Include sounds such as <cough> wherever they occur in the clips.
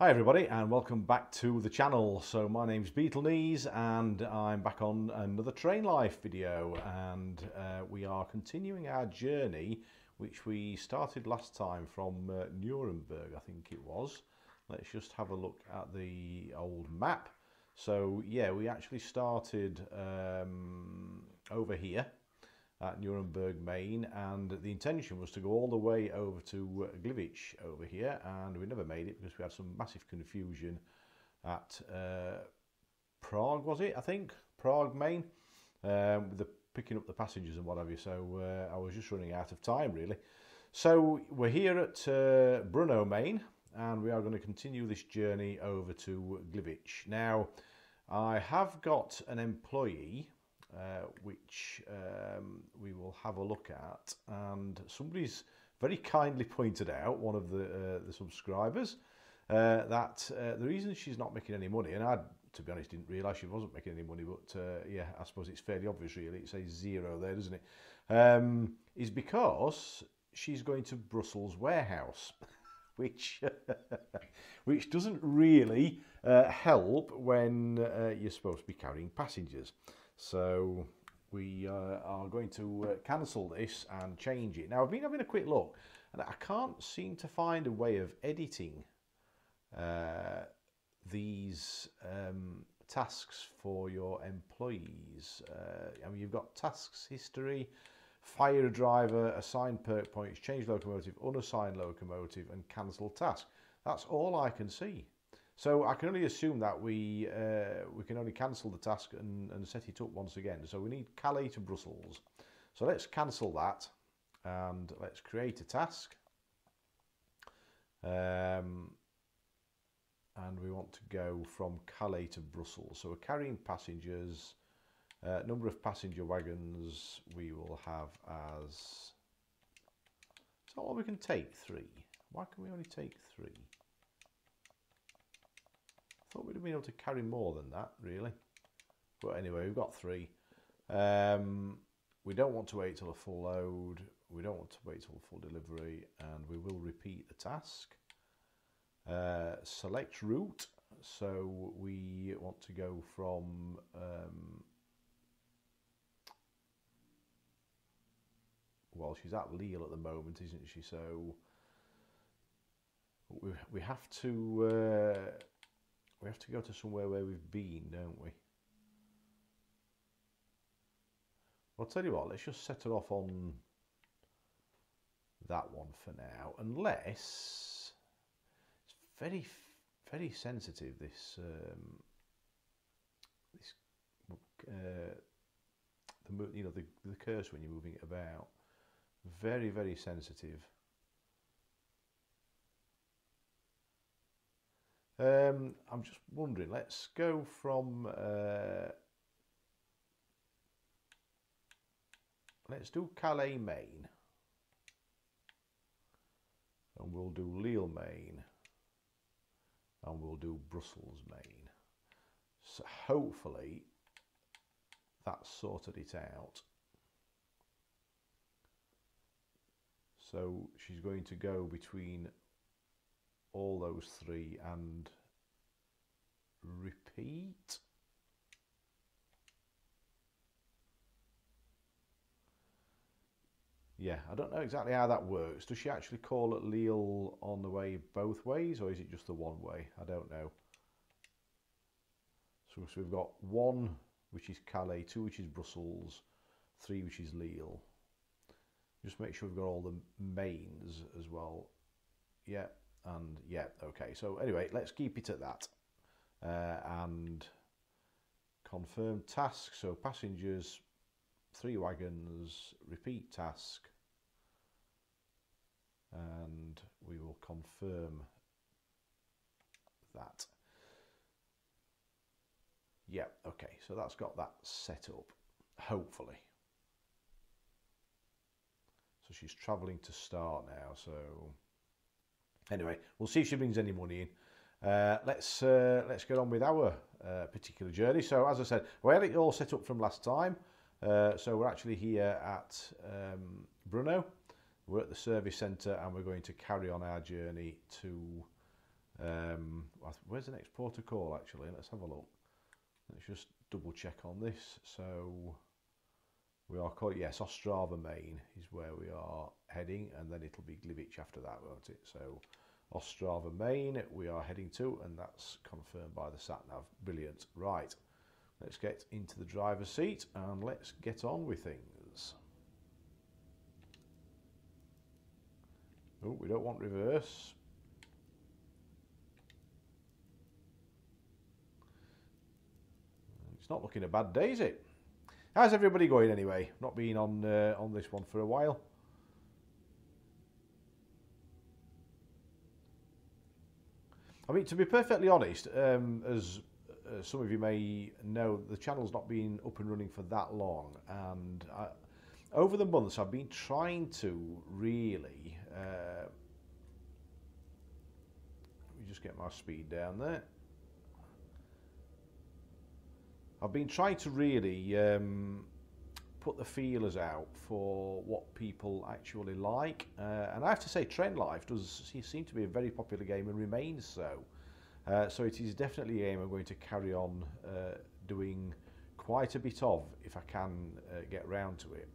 Hi everybody and welcome back to the channel. So my name's Beetle Knees and I'm back on another train life video and uh, we are continuing our journey which we started last time from uh, Nuremberg I think it was. Let's just have a look at the old map. So yeah we actually started um, over here at Nuremberg, Main, and the intention was to go all the way over to uh, Gliwice over here, and we never made it because we had some massive confusion at uh, Prague, was it? I think Prague, Main, um, with the picking up the passengers and what have you. So uh, I was just running out of time, really. So we're here at uh, Brno, Main, and we are going to continue this journey over to Gliwice. Now, I have got an employee uh, which um, we will have a look at. And somebody's very kindly pointed out, one of the, uh, the subscribers, uh, that uh, the reason she's not making any money, and I, to be honest, didn't realise she wasn't making any money, but uh, yeah, I suppose it's fairly obvious, really. It says zero there, doesn't it? Um, is because she's going to Brussels warehouse. <laughs> which <laughs> which doesn't really uh, help when uh, you're supposed to be carrying passengers. So we uh, are going to uh, cancel this and change it. Now I've been having a quick look and I can't seem to find a way of editing uh, these um, tasks for your employees. Uh, I mean you've got tasks history, fire driver, assign perk points, change locomotive, unassigned locomotive and cancel task. That's all I can see. So I can only assume that we uh, we can only cancel the task and, and set it up once again. So we need Calais to Brussels. So let's cancel that and let's create a task. Um, and we want to go from Calais to Brussels. So we're carrying passengers. Uh, number of passenger wagons we will have as... So we can take three. Why can we only take three? Thought we'd have been able to carry more than that, really. But anyway, we've got three. Um, we don't want to wait till a full load. We don't want to wait till full delivery. And we will repeat the task. Uh, select route. So we want to go from... Um, well, she's at Lille at the moment, isn't she? So we, we have to... Uh, we have to go to somewhere where we've been, don't we? I'll tell you what, let's just set her off on that one for now, unless it's very, very sensitive. This, um, this, uh, the you know the the cursor when you're moving it about, very, very sensitive. Um, I'm just wondering, let's go from, uh, let's do Calais, Main. And we'll do Lille, Main. And we'll do Brussels, Main. So hopefully that sorted it out. So she's going to go between all those three and repeat. Yeah, I don't know exactly how that works. Does she actually call at Lille on the way both ways or is it just the one way? I don't know. So, so we've got one which is Calais, two which is Brussels, three which is Lille. Just make sure we've got all the mains as well. Yeah, and yeah okay. So anyway let's keep it at that. Uh, and confirm task. So passengers three wagons repeat task. And we will confirm that. Yeah okay. So that's got that set up hopefully. So she's traveling to start now so Anyway, we'll see if she brings any money in. Uh, let's uh, let's get on with our uh, particular journey. So as I said, we had it all set up from last time. Uh, so we're actually here at um, Brno. We're at the service centre and we're going to carry on our journey to Um, where's the next port of call actually? Let's have a look. Let's just double check on this. So we are called, yes, Ostrava Main is where we are heading, and then it'll be Glivich after that, won't it? So Ostrava Main we are heading to, and that's confirmed by the sat nav. Brilliant. Right, let's get into the driver's seat and let's get on with things. Oh, we don't want reverse. It's not looking a bad day, is it? How's everybody going anyway? Not been on uh, on this one for a while. I mean, to be perfectly honest, um, as uh, some of you may know, the channel's not been up and running for that long, and I, over the months I've been trying to really. Uh, let me just get my speed down there. I've been trying to really um, put the feelers out for what people actually like. Uh, and I have to say, Trend Life does seem to be a very popular game and remains so. Uh, so it is definitely a game I'm going to carry on uh, doing quite a bit of if I can uh, get round to it.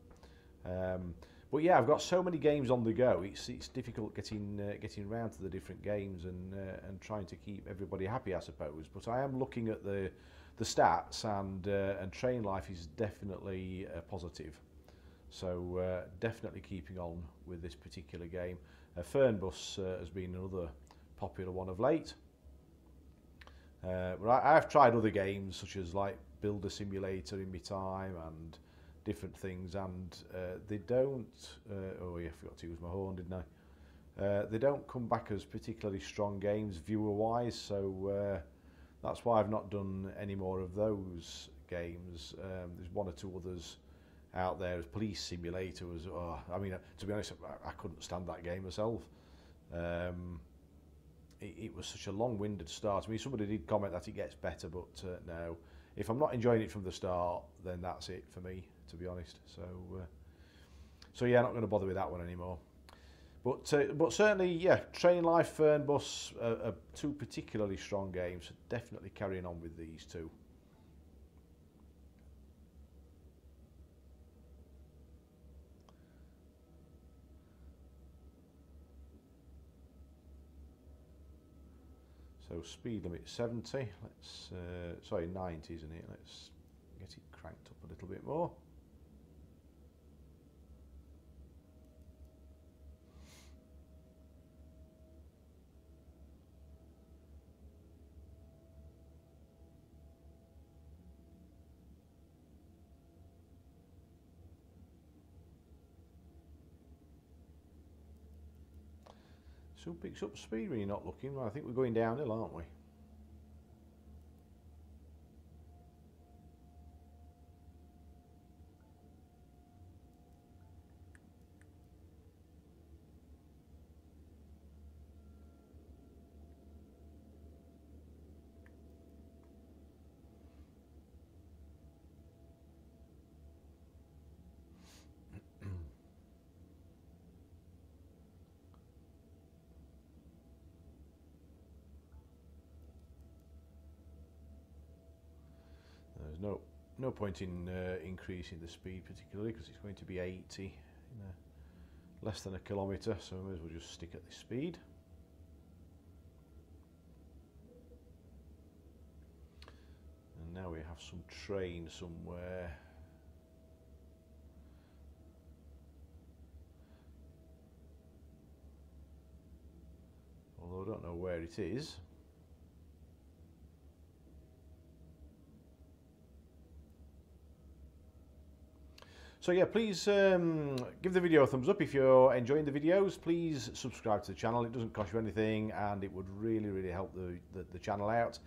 Um, but yeah, I've got so many games on the go. It's it's difficult getting uh, getting round to the different games and uh, and trying to keep everybody happy, I suppose. But I am looking at the the stats and, uh, and train life is definitely uh, positive. So uh, definitely keeping on with this particular game. Uh, Fernbus uh, has been another popular one of late. Uh, but I, I've tried other games such as like Builder Simulator in my time and different things and uh, they don't, uh, oh yeah, I forgot to use my horn, didn't I? Uh, they don't come back as particularly strong games viewer-wise, so uh, that's why I've not done any more of those games. Um, there's one or two others out there. As Police Simulator was, oh, I mean, uh, to be honest, I, I couldn't stand that game myself. Um, it, it was such a long-winded start. I mean, somebody did comment that it gets better, but uh, no. If I'm not enjoying it from the start, then that's it for me, to be honest. So, uh, so yeah, not going to bother with that one anymore. But uh, but certainly, yeah, Train Life, Fernbus uh, are two particularly strong games. Definitely carrying on with these two. So speed limit 70. Let's uh, sorry 90, isn't it? Let's get it cranked up a little bit more. Still picks up speed when you're not looking. Well, I think we're going downhill, aren't we? No no point in uh, increasing the speed particularly because it's going to be 80 in a, less than a kilometre so we may as well just stick at this speed. And now we have some train somewhere. Although I don't know where it is So yeah, please um, give the video a thumbs up if you're enjoying the videos. Please subscribe to the channel. It doesn't cost you anything and it would really, really help the, the, the channel out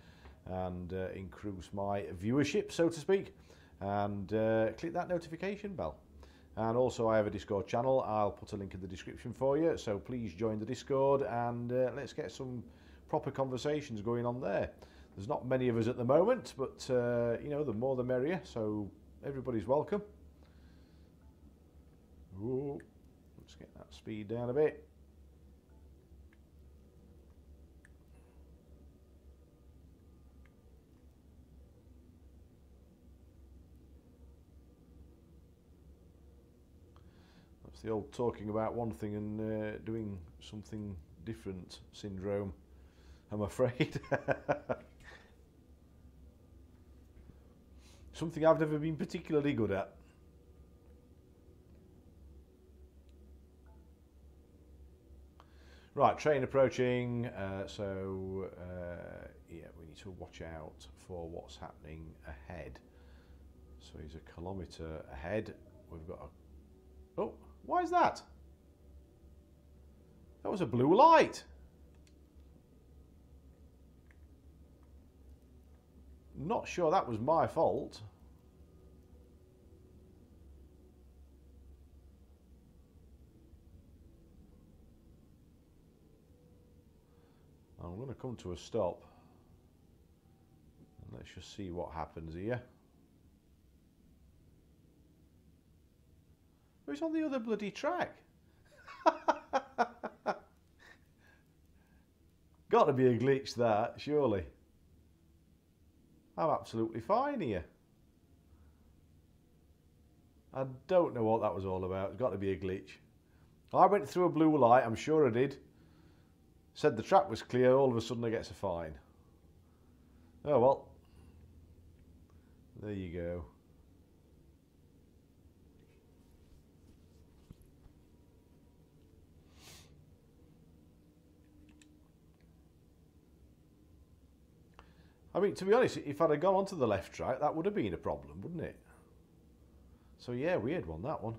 and uh, increase my viewership, so to speak. And uh, click that notification bell. And also I have a Discord channel. I'll put a link in the description for you. So please join the Discord and uh, let's get some proper conversations going on there. There's not many of us at the moment, but uh, you know, the more the merrier. So everybody's welcome. Ooh, let's get that speed down a bit. That's the old talking about one thing and uh, doing something different syndrome, I'm afraid. <laughs> something I've never been particularly good at. Right, train approaching. Uh, so uh, yeah, we need to watch out for what's happening ahead. So he's a kilometre ahead. We've got a. Oh, why is that? That was a blue light. Not sure that was my fault. I'm going to come to a stop. And let's just see what happens here. Oh, it's on the other bloody track. <laughs> Got to be a glitch that, surely. I'm absolutely fine here. I don't know what that was all about. It's got to be a glitch. I went through a blue light, I'm sure I did. Said the track was clear, all of a sudden I gets a fine. Oh well. There you go. I mean, to be honest, if I'd have gone onto the left track, that would have been a problem, wouldn't it? So yeah, weird one, that one.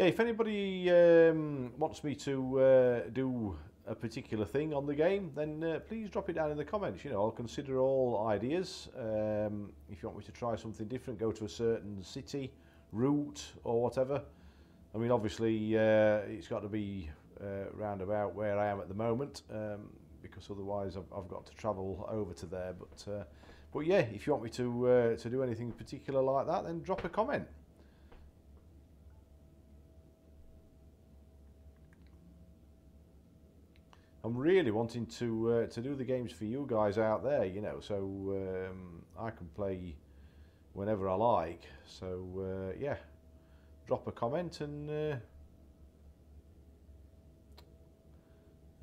Yeah, if anybody um, wants me to uh, do a particular thing on the game, then uh, please drop it down in the comments. You know, I'll consider all ideas. Um, if you want me to try something different, go to a certain city, route, or whatever. I mean, obviously, uh, it's got to be uh, round about where I am at the moment, um, because otherwise I've, I've, got to travel over to there. But, uh, but yeah, if you want me to uh, to do anything particular like that, then drop a comment. I'm really wanting to uh, to do the games for you guys out there, you know, so um, I can play whenever I like. So uh, yeah, drop a comment and uh,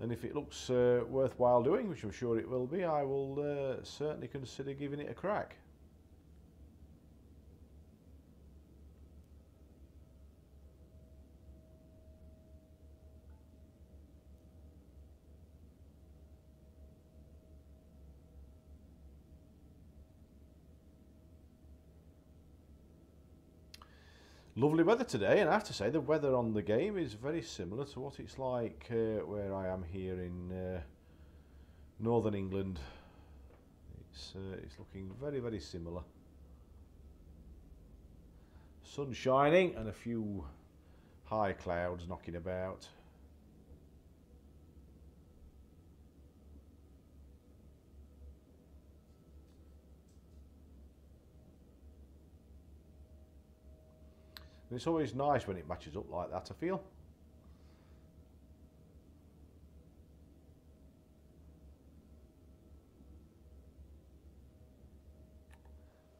and if it looks uh, worthwhile doing, which I'm sure it will be, I will uh, certainly consider giving it a crack. Lovely weather today, and I have to say the weather on the game is very similar to what it's like uh, where I am here in uh, northern England. It's uh, it's looking very very similar. Sun shining and a few high clouds knocking about. And it's always nice when it matches up like that, I feel.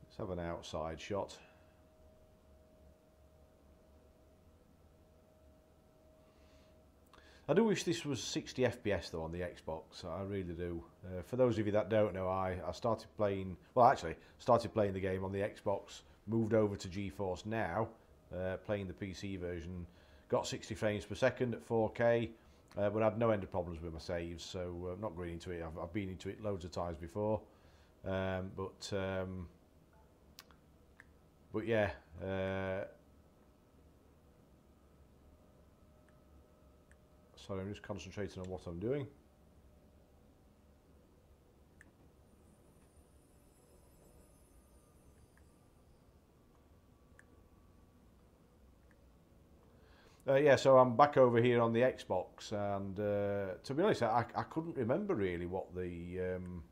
Let's have an outside shot. I do wish this was 60 FPS though on the Xbox, I really do. Uh, for those of you that don't know, I, I started playing, well actually, started playing the game on the Xbox, moved over to GeForce now, uh, playing the PC version. Got 60 frames per second at 4K, uh, but I had no end of problems with my saves, so I'm uh, not going into it. I've, I've, been into it loads of times before, um, but um, but yeah. Uh, sorry, I'm just concentrating on what I'm doing. Uh, yeah, so I'm back over here on the Xbox, and uh, to be honest, I, I couldn't remember really what the um,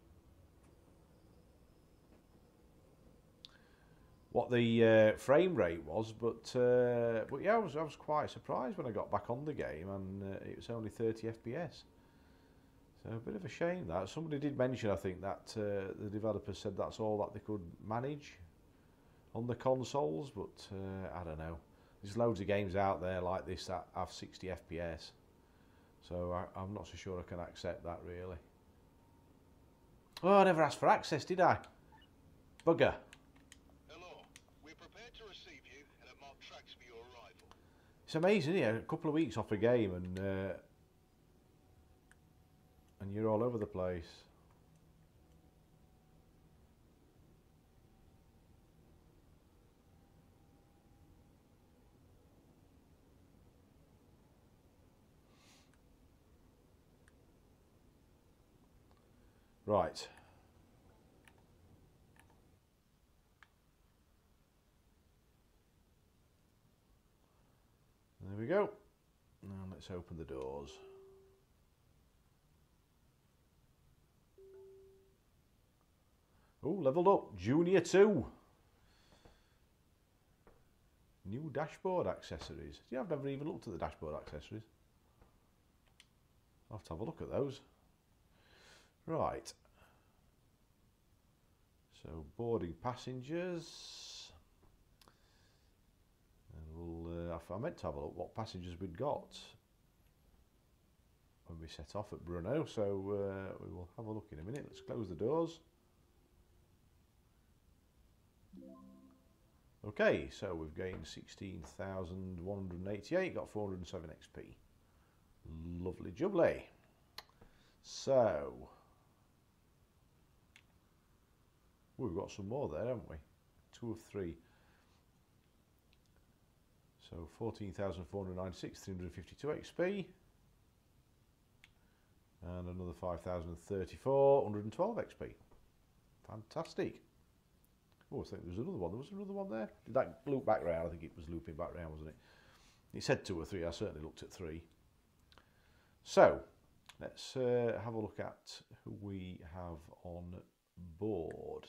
what the uh, frame rate was, but uh, but yeah, I was I was quite surprised when I got back on the game, and uh, it was only 30 FPS. So a bit of a shame that somebody did mention. I think that uh, the developers said that's all that they could manage on the consoles, but I don't know. There's loads of games out there like this that have 60 FPS, so I, I'm not so sure I can accept that really. Oh, I never asked for access, did I? Bugger. Hello. We're prepared to receive you and have marked tracks for your arrival. It's amazing, yeah. A couple of weeks off a game and uh, and you're all over the place. Right. There we go. Now let's open the doors. Oh, leveled up. Junior 2. New dashboard accessories. Yeah, I've never even looked at the dashboard accessories. I'll have to have a look at those. Right. So, boarding passengers. And We'll, uh, I meant to have a look what passengers we'd got when we set off at Brno, so uh, we will have a look in a minute. Let's close the doors. Okay, so we've gained 16,188, got 407 XP. Lovely jubbly. So, we've got some more there, haven't we? Two of three. So 14,496, 352 XP. And another 5,034, 112 XP. Fantastic. Oh, I think there was another one. There was another one there. Did that loop back round? I think it was looping back round, wasn't it? It said two or three. I certainly looked at three. So, let's uh, have a look at who we have on board.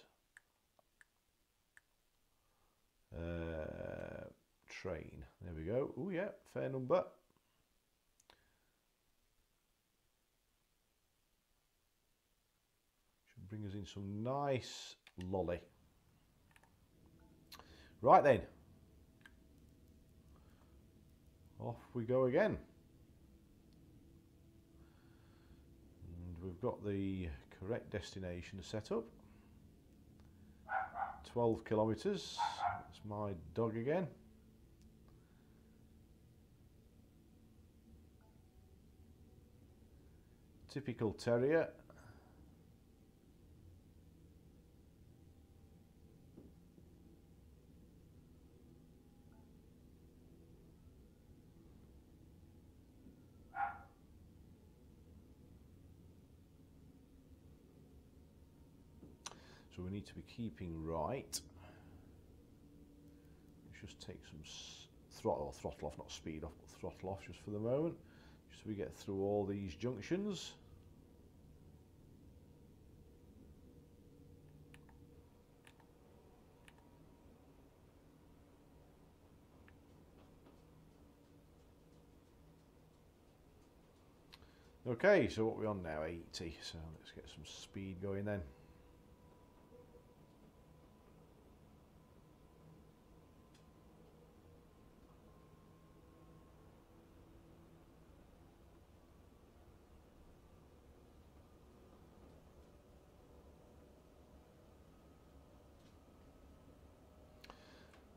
Uh, train. There we go. Oh yeah, fair number. Should bring us in some nice lolly. Right then. Off we go again. And we've got the correct destination set up. 12 kilometres. My dog again. Typical terrier. So we need to be keeping right. Just take some throttle, throttle off, not speed off, but throttle off just for the moment. Just so we get through all these junctions. Okay, so what are we on now? 80. So let's get some speed going then.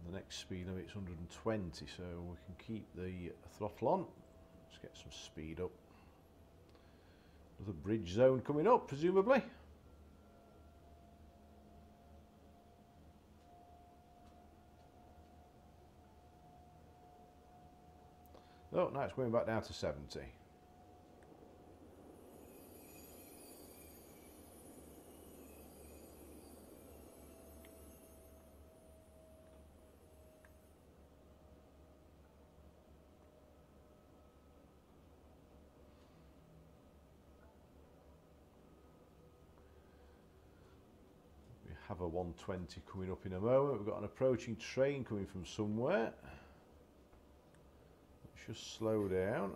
The next speed limit is 120, so we can keep the throttle on. Let's get some speed up. Another bridge zone coming up, presumably. Oh, now it's going back down to 70. 120 coming up in a moment. We've got an approaching train coming from somewhere. Let's just slow down.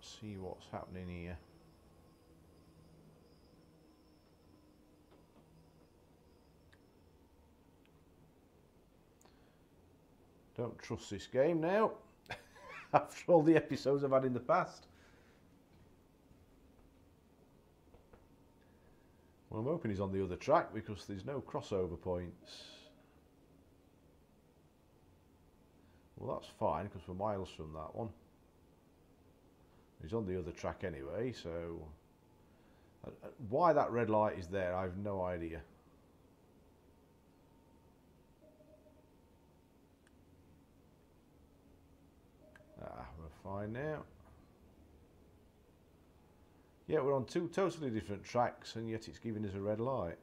See what's happening here. Don't trust this game now. <laughs> After all the episodes I've had in the past. I'm hoping he's on the other track because there's no crossover points. Well, that's fine because we're miles from that one. He's on the other track anyway, so... Uh, uh, why that red light is there, I have no idea. Ah, we're fine now. Yeah, we're on two totally different tracks and yet it's giving us a red light.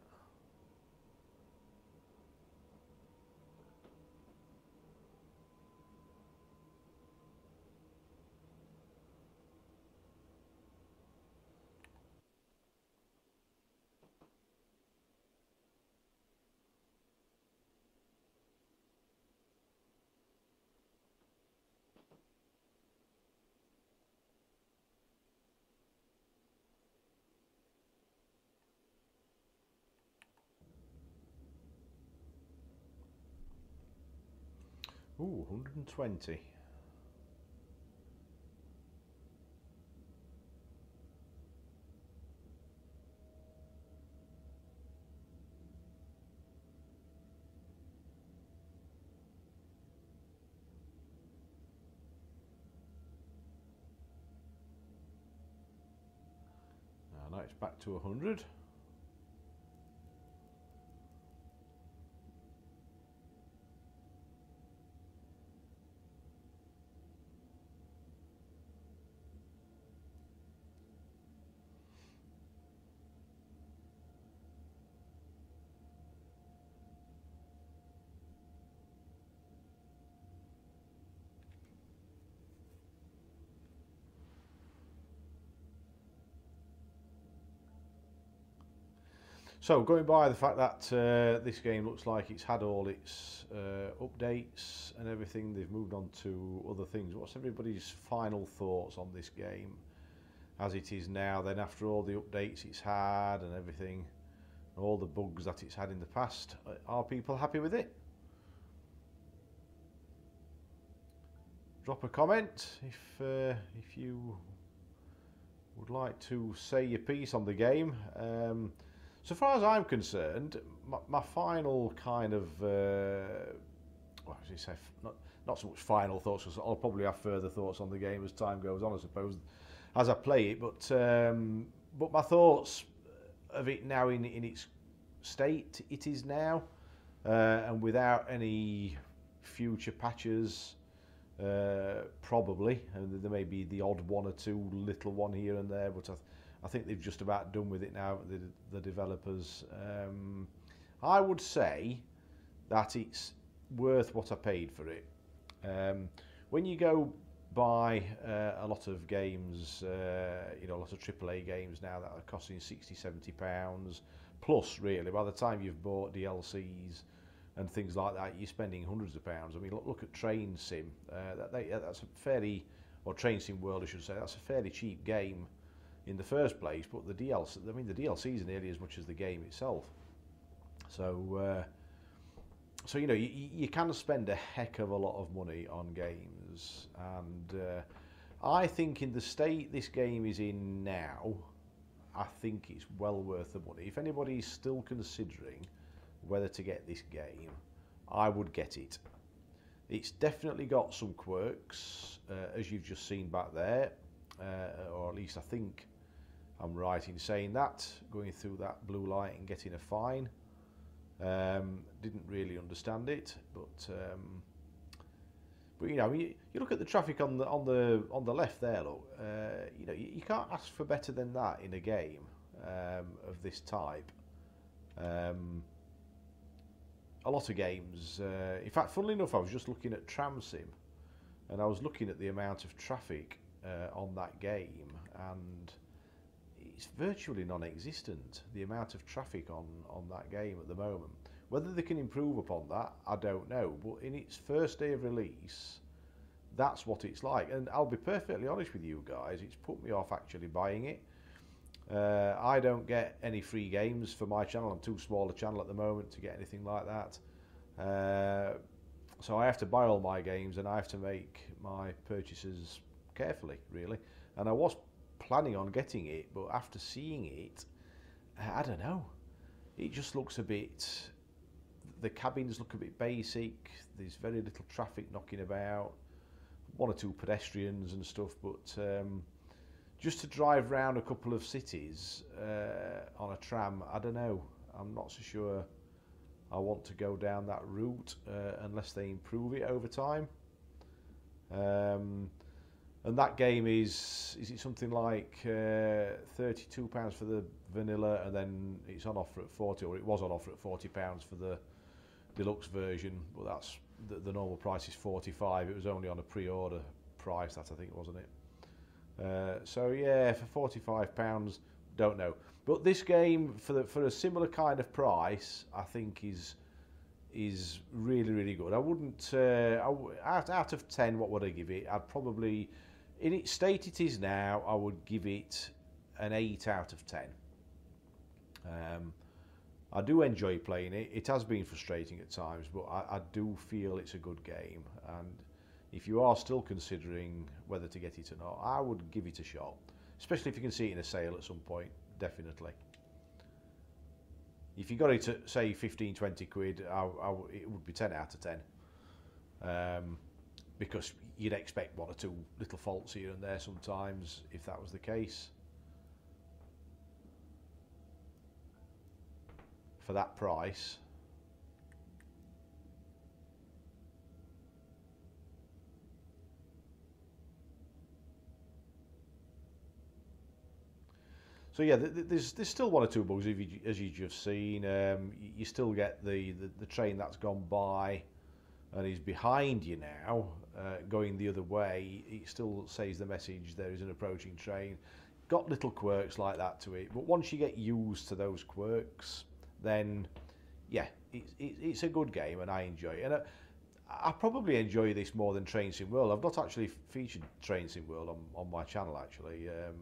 Ooh, 120. Now it's back to 100. So going by the fact that uh, this game looks like it's had all its uh, updates and everything, they've moved on to other things. What's everybody's final thoughts on this game as it is now? Then after all the updates it's had and everything, all the bugs that it's had in the past, uh, are people happy with it? Drop a comment if uh, if you would like to say your piece on the game. Um, so far as I'm concerned, my, my final kind of, uh, well, as you say, not, not so much final thoughts, because I'll probably have further thoughts on the game as time goes on, I suppose, as I play it. But um, but my thoughts of it now in, in its state it is now, uh, and without any future patches, uh, probably, and there may be the odd one or two little one here and there, but I, I think they've just about done with it now, the, the developers. Um, I would say that it's worth what I paid for it. Um, when you go buy uh, a lot of games, uh, you know, a lot of AAA games now that are costing 60, 70 pounds plus really, by the time you've bought DLCs and things like that, you're spending hundreds of pounds. I mean, look, look at Train Sim, uh, that, they, that's a fairly, or Train Sim World I should say, that's a fairly cheap game in the first place, but the DLC, I mean, the DLC is nearly as much as the game itself. So, uh, so you know, you, you can spend a heck of a lot of money on games, and uh, I think in the state this game is in now, I think it's well worth the money. If anybody's still considering whether to get this game, I would get it. It's definitely got some quirks, uh, as you've just seen back there, uh, or at least I think I'm right in saying that, going through that blue light and getting a fine. Um, didn't really understand it, but um, but you know, you, you, look at the traffic on the on the on the left there. Look, uh, you know, you, you, can't ask for better than that in a game um, of this type. Um, a lot of games. Uh, in fact, funnily enough, I was just looking at Tramsim, and I was looking at the amount of traffic uh, on that game, and it's virtually non-existent the amount of traffic on on that game at the moment. Whether they can improve upon that I don't know but in its first day of release that's what it's like. And I'll be perfectly honest with you guys it's put me off actually buying it. Uh, I don't get any free games for my channel. I'm too small a channel at the moment to get anything like that. Uh, so I have to buy all my games and I have to make my purchases carefully really. And I was planning on getting it, but after seeing it, I don't know. It just looks a bit. The cabins look a bit basic. There's very little traffic knocking about. One or two pedestrians and stuff, but um, just to drive around a couple of cities uh, on a tram, I don't know. I'm not so sure I want to go down that route uh, unless they improve it over time. Um, and that game is is it something like uh, 32 pounds for the vanilla and then it's on offer at 40 or it was on offer at 40 pounds for the deluxe version but that's the, the normal price is 45 it was only on a pre-order price that I think wasn't it? Uh, so yeah for 45 pounds don't know. But this game for the, for a similar kind of price I think is is really really good. I wouldn't uh, I, out, out of 10 what would I give it? I'd probably in its state it is now, I would give it an 8 out of 10. Um, I do enjoy playing it. It has been frustrating at times, but I, I, do feel it's a good game. And if you are still considering whether to get it or not, I would give it a shot. Especially if you can see it in a sale at some point, definitely. If you got it at, say, 15, 20 quid, I, I, it would be 10 out of 10. Um, because you'd expect one or two little faults here and there sometimes if that was the case. For that price. So yeah, there's there's still one or two bugs as you've just seen. Um, you still get the, the, the train that's gone by and is behind you now, uh, going the other way, it still says the message there is an approaching train. Got little quirks like that to it, but once you get used to those quirks, then yeah, it's, it's a good game and I enjoy it. And I, I probably enjoy this more than Train Sim World. I've not actually featured Train Sim World on, on my channel actually. Um,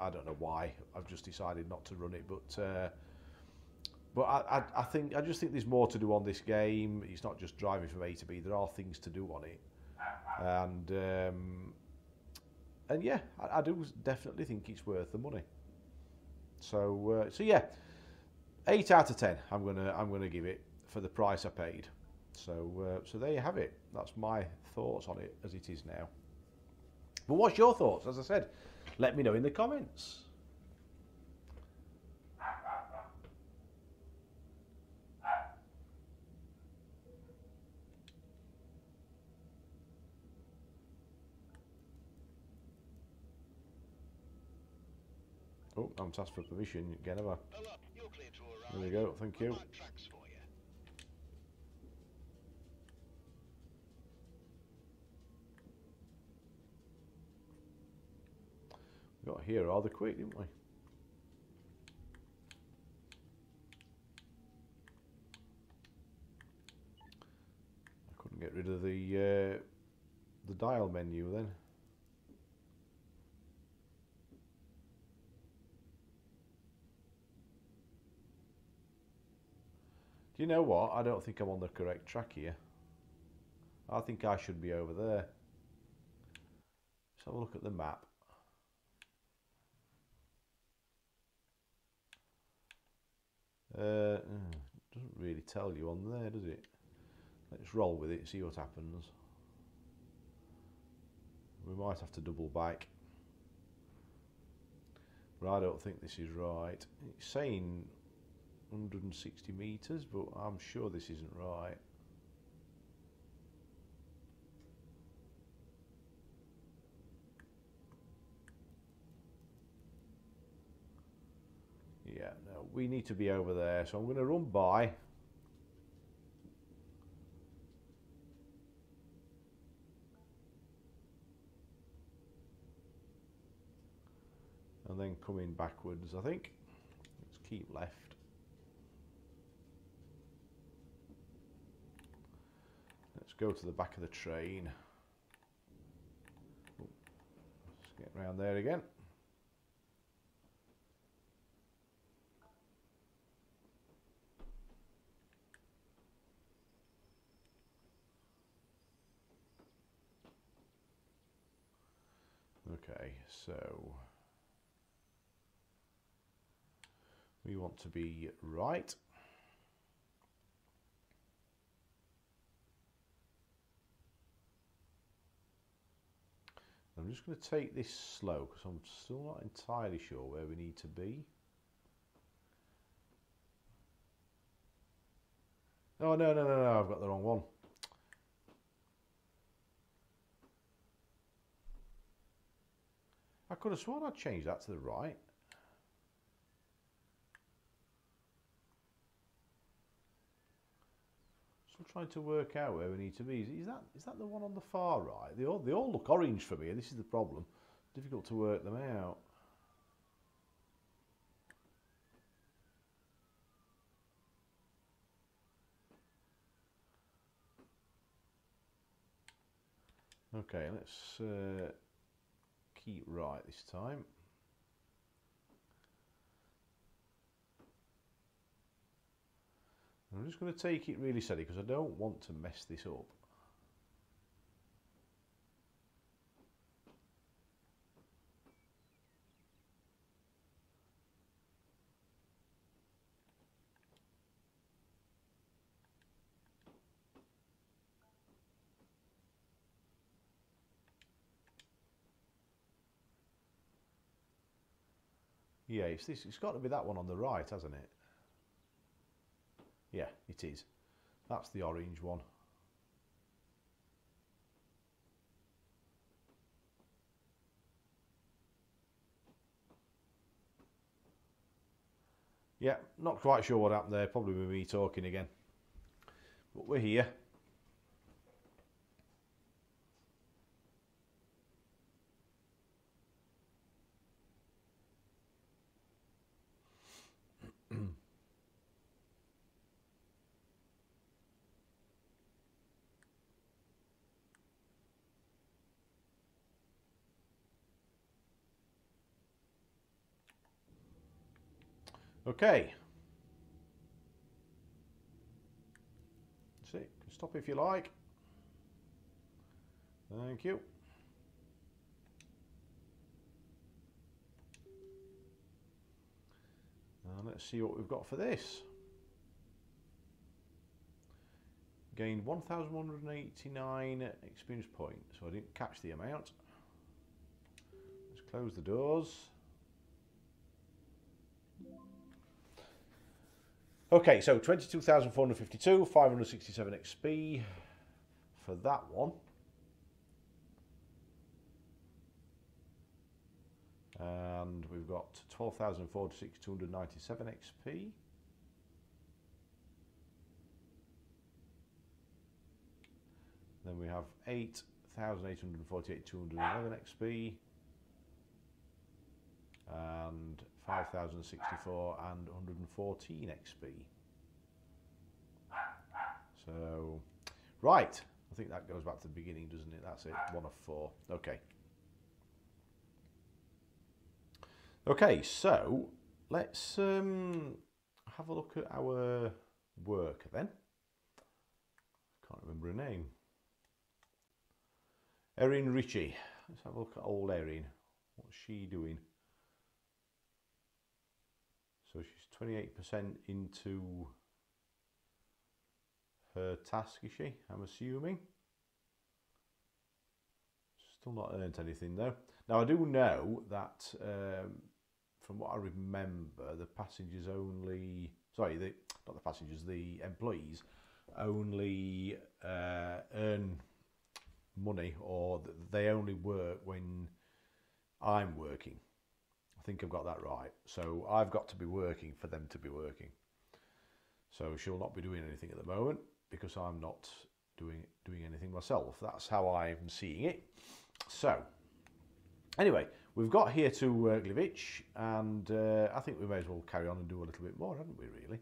I don't know why. I've just decided not to run it, but uh, but I, I, I, think I just think there's more to do on this game. It's not just driving from A to B. There are things to do on it, and um, and yeah, I, I, do definitely think it's worth the money. So uh, so yeah, eight out of ten. I'm gonna I'm gonna give it for the price I paid. So uh, so there you have it. That's my thoughts on it as it is now. But what's your thoughts? As I said, let me know in the comments. Oh, I'm asked for permission again, have I? There we go, thank you. We got here rather quick, didn't we? I couldn't get rid of the uh, the dial menu then. Do you know what? I don't think I'm on the correct track here. I think I should be over there. Let's have a look at the map. Uh, hmm, doesn't really tell you on there, does it? Let's roll with it, see what happens. We might have to double back. But I don't think this is right. It's saying 160 meters, but I'm sure this isn't right. Yeah, no, we need to be over there. So I'm going to run by. and then coming backwards, I think. Let's keep left. Let's go to the back of the train. Let's get round there again. Okay, so we want to be right. I'm just going to take this slow because I'm still not entirely sure where we need to be. Oh, no, no, no, no, I've got the wrong one. I could have sworn I'd changed that to the right. Trying to work out where we need to be. Is that is that the one on the far right? They all they all look orange for me, and this is the problem. Difficult to work them out. Okay, let's uh, keep right this time. I'm just going to take it really steady because I don't want to mess this up. Yeah, it's this. It's got to be that one on the right, hasn't it? Yeah, it is. That's the orange one. Yeah, not quite sure what happened there. Probably me talking again. But we're here. <clears throat> Okay. See, stop if you like. Thank you. And let's see what we've got for this. Gained 1,189 experience points, so I didn't catch the amount. Let's close the doors. Okay, so 22,452, 567 XP for that one. And we've got 12,446, 297 XP. Then we have 8,848, 211 XP. And 5064 and 114 XP. So, right, I think that goes back to the beginning, doesn't it? That's it, one of four. Okay. Okay, so let's um, have a look at our work then. Can't remember her name. Erin Ritchie. Let's have a look at old Erin. What's she doing? So she's 28% into her task, is she? I'm assuming. Still not earned anything though. Now I do know that um, from what I remember, the passengers only, sorry, the, not the passengers, the employees only uh, earn money or they only work when I'm working think I've got that right. So I've got to be working for them to be working. So she'll not be doing anything at the moment because I'm not doing doing anything myself. That's how I'm seeing it. So anyway, we've got here to uh, Gliwice, and uh, I think we may as well carry on and do a little bit more, haven't we, really?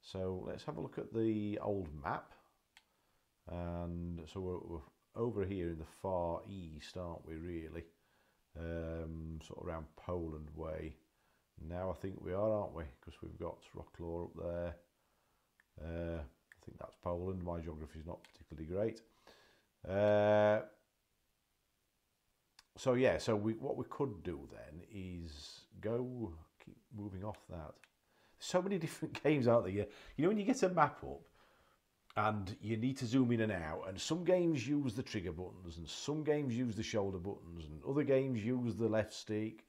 So let's have a look at the old map. And so we're, we're over here in the far east, aren't we, really? Um, sort of around Poland way. Now I think we are, aren't we? Because we've got Wroclaw up there. Uh, I think that's Poland. My geography is not particularly great. Uh, so yeah, so we, what we could do then is go, keep moving off that. So many <laughs> different games out there. You know when you get a map up and you need to zoom in and out, and some games use the trigger buttons, and some games use the shoulder buttons, and other games use the left stick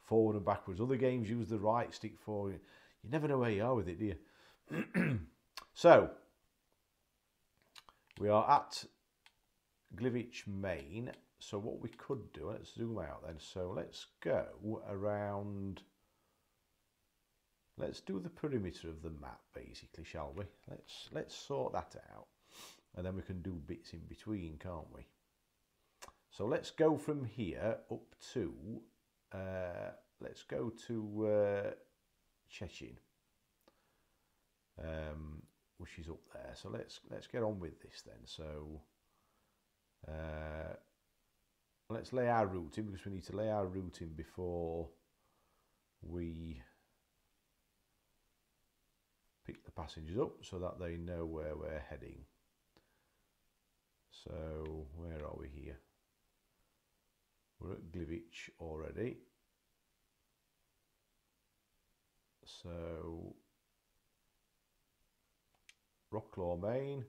forward and backwards. Other games use the right stick forward. You never know where you are with it, do you? <clears throat> so we are at Glivich, Main so what we could do, let's zoom out then. So let's go around, let's do the perimeter of the map basically, shall we? Let's, let's sort that out and then we can do bits in between, can't we? So let's go from here up to, uh, let's go to uh, Szczecin, um, which is up there. So let's let's get on with this then. So uh, let's lay our route in because we need to lay our route in before we pick the passengers up so that they know where we're heading. So where are we here? We're at Gliwice already. So Wroclaw Main.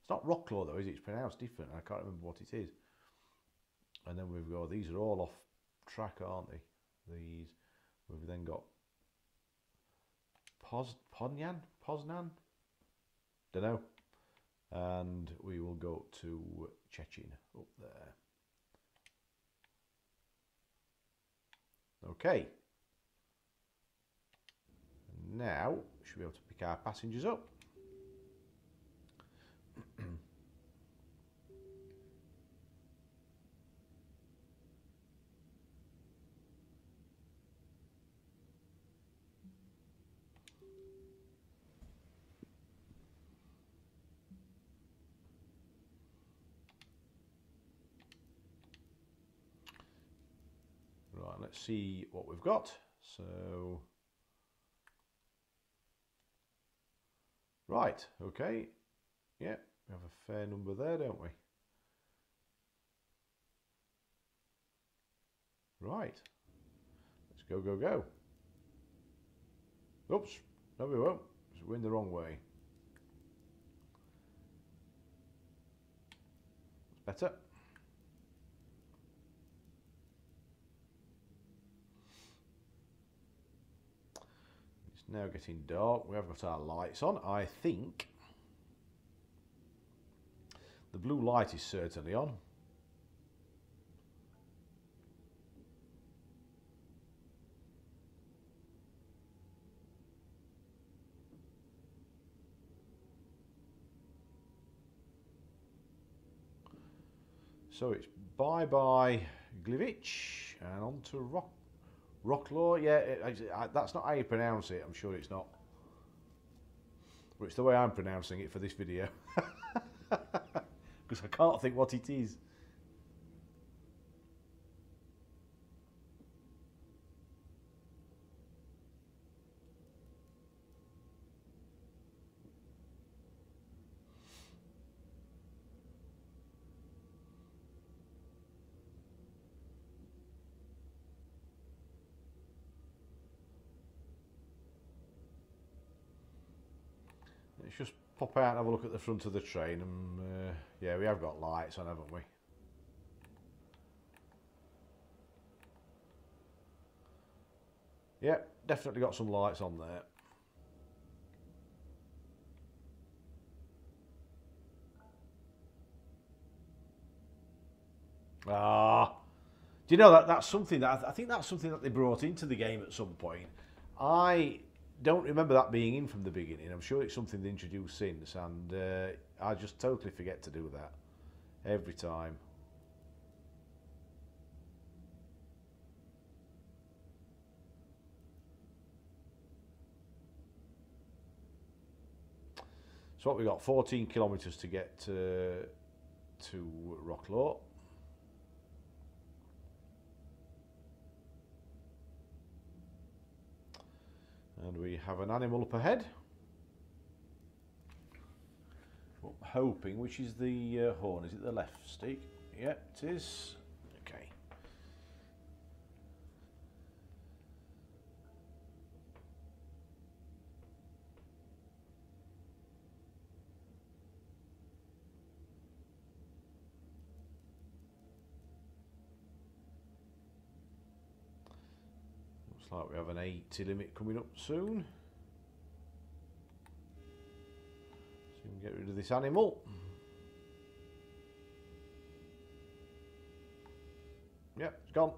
It's not Wroclaw though, is it? It's pronounced different. I can't remember what it is and then we've got these are all off track aren't they these we've then got Poz, Podnyan Poznan? Don't know and we will go to Szczecin up there. Okay. Now we should be able to pick our passengers up <clears throat> let's see what we've got. So, right, okay. Yeah, we have a fair number there, don't we? Right. Let's go, go, go. Oops. No, we won't. We're in the wrong way. That's better. Now getting dark. We have got our lights on. I think the blue light is certainly on. So it's bye bye Gliwice and on to Rock Wroclaw, yeah, it, I, that's not how you pronounce it. I'm sure it's not. But it's the way I'm pronouncing it for this video. <laughs> Because I can't think what it is. Let's just pop out and have a look at the front of the train and uh, yeah we have got lights on haven't we? Yeah definitely got some lights on there. Ah do you know that that's something that I think that's something that they brought into the game at some point. I don't remember that being in from the beginning. I'm sure it's something they introduced since, and uh, I just totally forget to do that every time. So what we got? 14 kilometres to get to to Wroclaw. And we have an animal up ahead. Well, hoping, which is the uh, horn? Is it the left stick? Yeah, it is. Okay. Like we have an 80 limit coming up soon. So we can get rid of this animal. Yep, it's gone.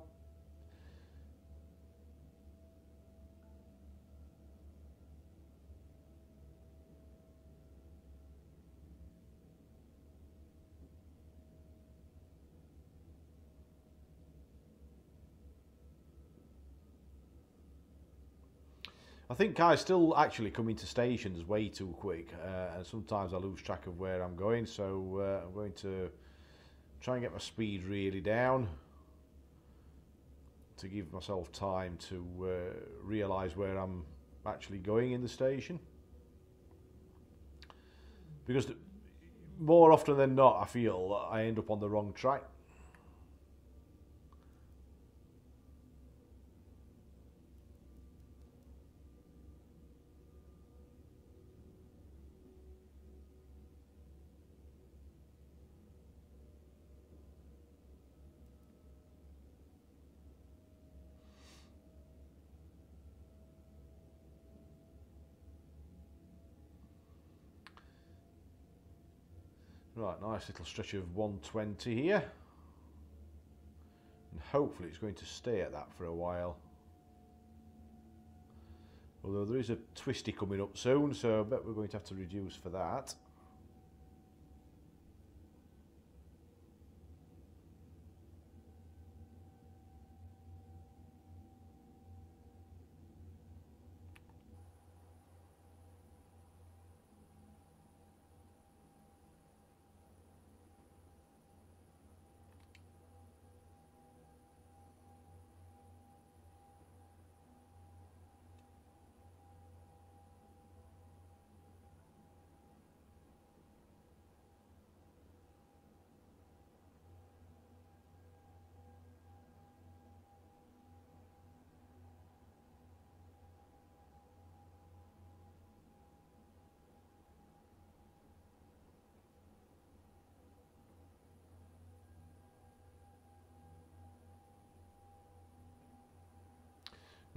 I think I still actually come into stations way too quick, uh, and sometimes I lose track of where I'm going. So uh, I'm going to try and get my speed really down to give myself time to uh, realise where I'm actually going in the station. Because more often than not, I feel I end up on the wrong track. nice little stretch of 120 here. And hopefully it's going to stay at that for a while. Although there is a twisty coming up soon, so I bet we're going to have to reduce for that.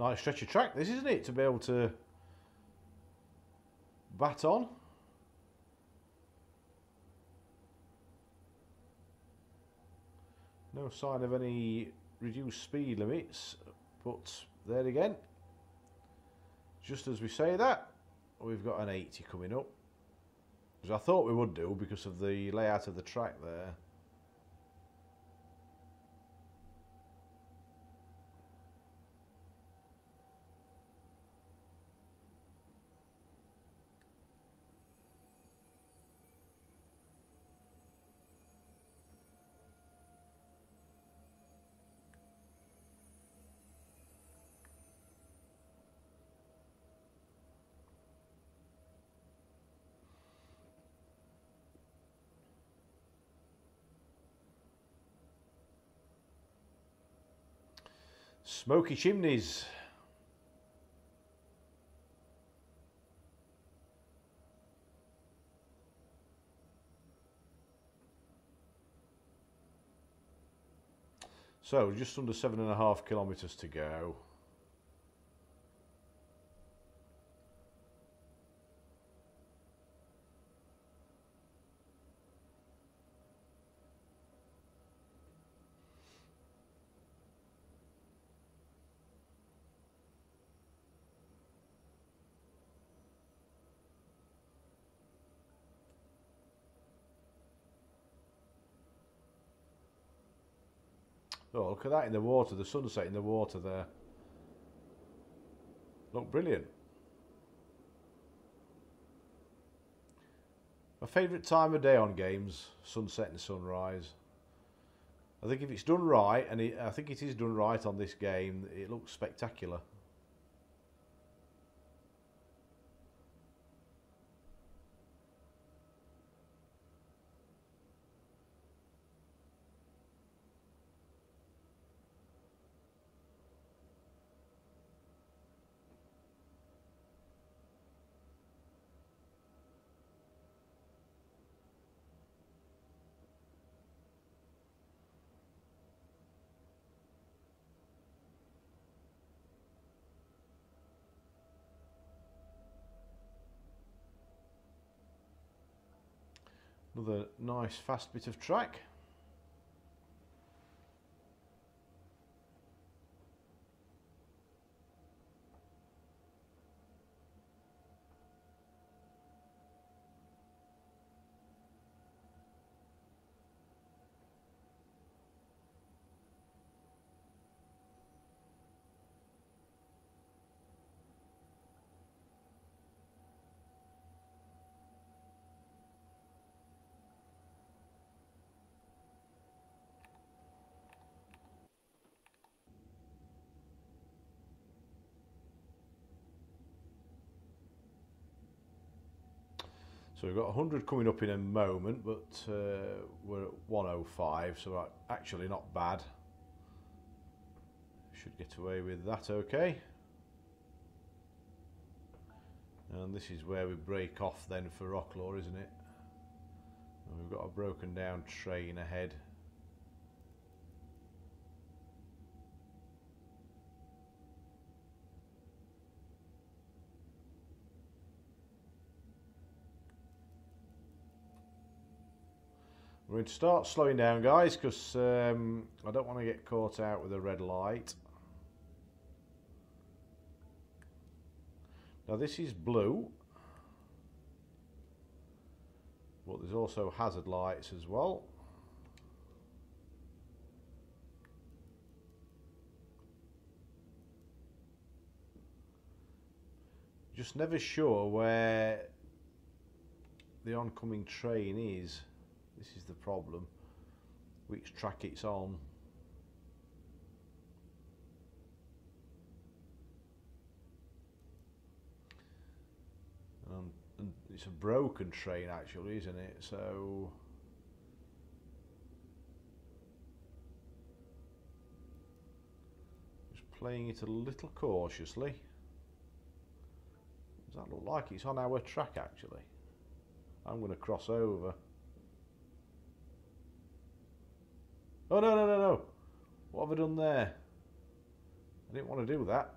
Nice stretch of track this, isn't it? To be able to bat on. No sign of any reduced speed limits, but there again, just as we say that, we've got an 80 coming up. As I thought we would do because of the layout of the track there. Smoky chimneys. So just under seven and a half kilometres to go. Oh, look at that in the water, the sunset in the water there. Look brilliant. My favourite time of day on games, sunset and sunrise. I think if it's done right, and it, I think it is done right on this game, it looks spectacular. Another nice fast bit of track. We've got 100 coming up in a moment, but uh, we're at 105, so actually not bad. Should get away with that okay. And this is where we break off then for Wroclaw, isn't it? And we've got a broken down train ahead. We're going to start slowing down, guys, because um, I don't want to get caught out with a red light. Now this is blue. But there's also hazard lights as well. Just never sure where the oncoming train is. This is the problem. Which track it's on. Um, and it's a broken train actually, isn't it? So just playing it a little cautiously. Does that look like it's on our track actually? I'm going to cross over. Oh, no, no, no, no. What have I done there? I didn't want to do that.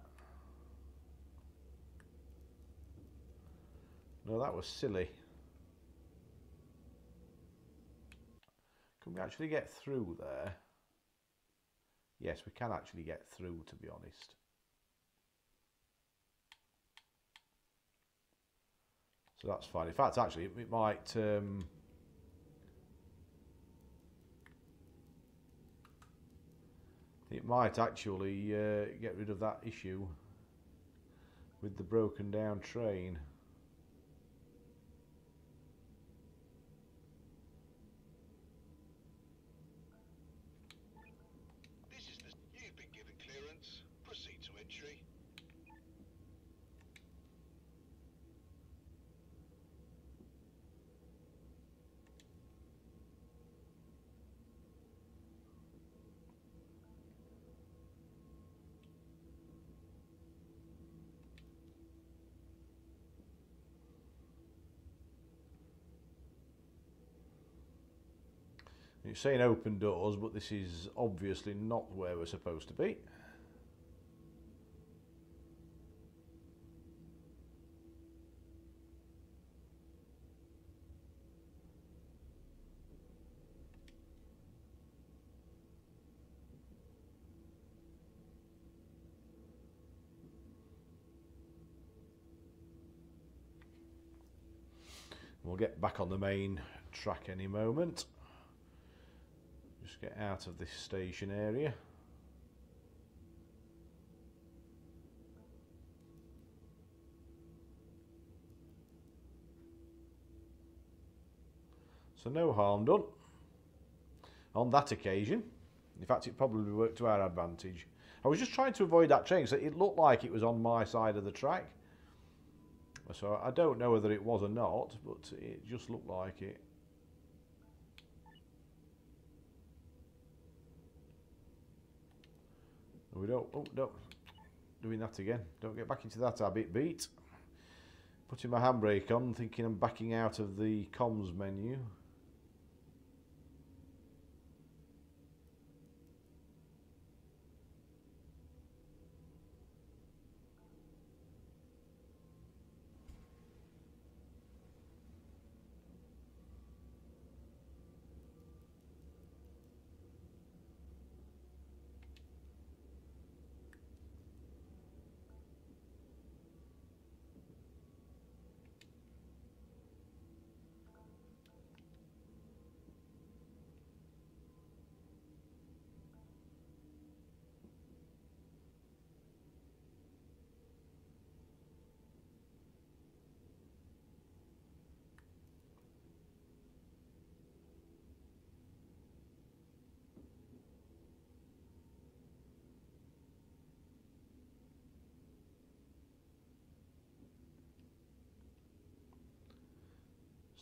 No, that was silly. Can we actually get through there? Yes, we can actually get through, to be honest. So that's fine. In fact, actually, it might... Um, it might actually uh, get rid of that issue with the broken down train. Saying open doors, but this is obviously not where we're supposed to be. We'll get back on the main track any moment get out of this station area. So no harm done on that occasion. In fact, it probably worked to our advantage. I was just trying to avoid that train, so it looked like it was on my side of the track. So I don't know whether it was or not, but it just looked like it. Oh, we don't, oh, no. Doing that again. Don't get back into that habit, beat. Putting my handbrake on, thinking I'm backing out of the comms menu.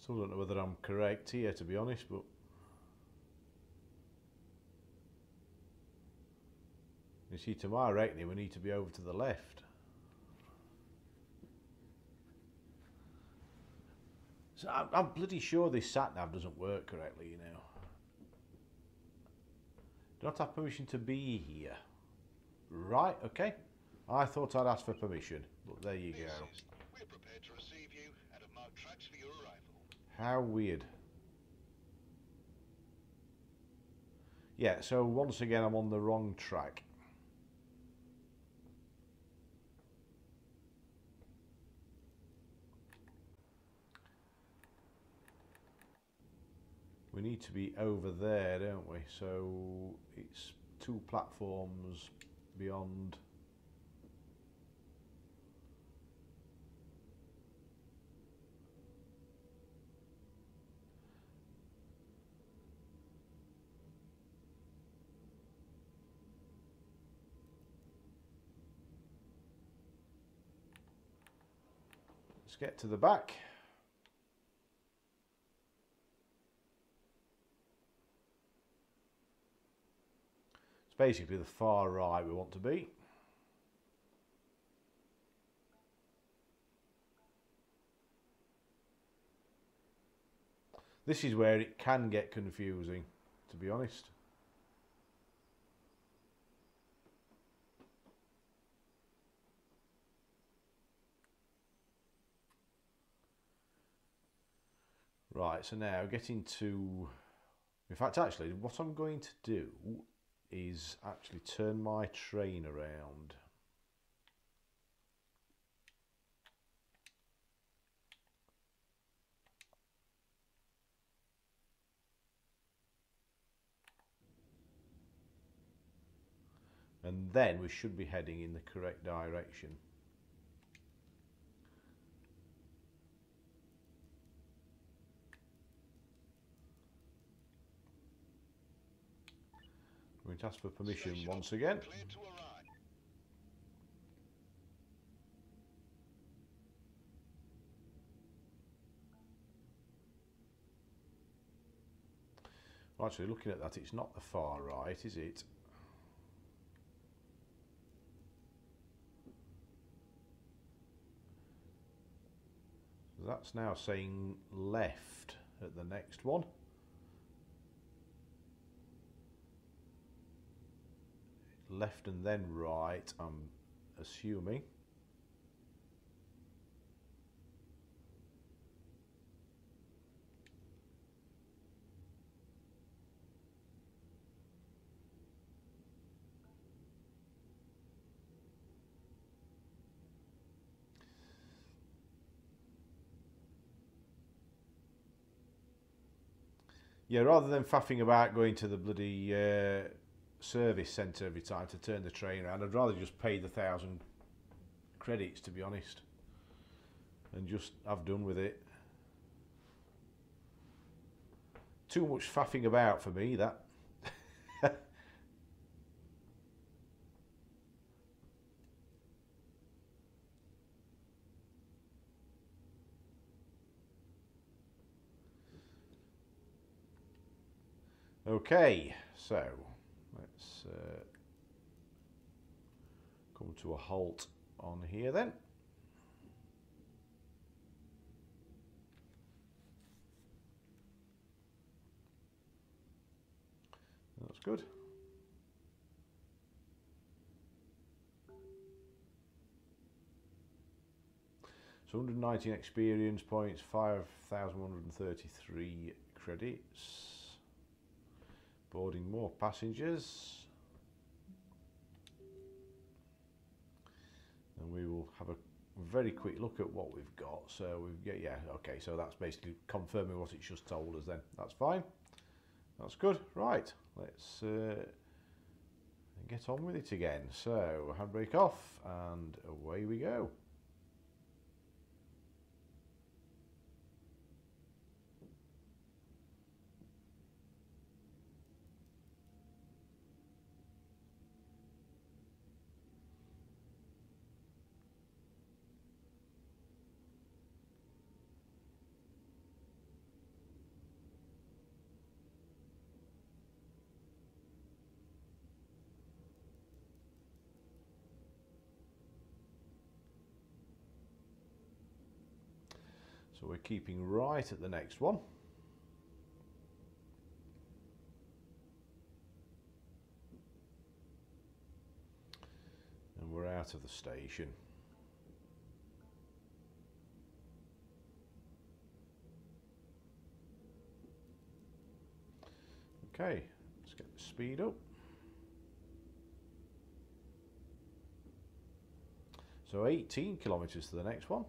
Still don't know whether I'm correct here, to be honest, but you see, to my reckoning, we need to be over to the left. So I'm, bloody sure this sat nav doesn't work correctly, you know. Do not have permission to be here. Right, okay. I thought I'd ask for permission, but there you go. How weird. Yeah, so once again I'm on the wrong track. We need to be over there, don't we? So it's two platforms beyond get to the back. It's basically the far right we want to be. This is where it can get confusing, to be honest. Right, so now getting to, in fact actually what I'm going to do is actually turn my train around. And then we should be heading in the correct direction. We're going to ask for permission once again. Actually, looking at that, it's not the far right, is it? that's now saying left at the next one. Left and then right, I'm assuming. Yeah, rather than faffing about going to the bloody uh, service centre every time to turn the train around. I'd rather just pay the thousand credits, to be honest, and just have done with it. too much faffing about for me, that. <laughs> okay, so let's uh, come to a halt on here then. That's good. So 119 experience points, 5,133 credits. Boarding more passengers. And we will have a very quick look at what we've got. So we've got, yeah, okay, so that's basically confirming what it's just told us then. That's fine. That's good. Right, let's uh, get on with it again. So handbrake off and away we go. Keeping right at the next one. And we're out of the station. Okay, let's get the speed up. So 18 kilometres to the next one.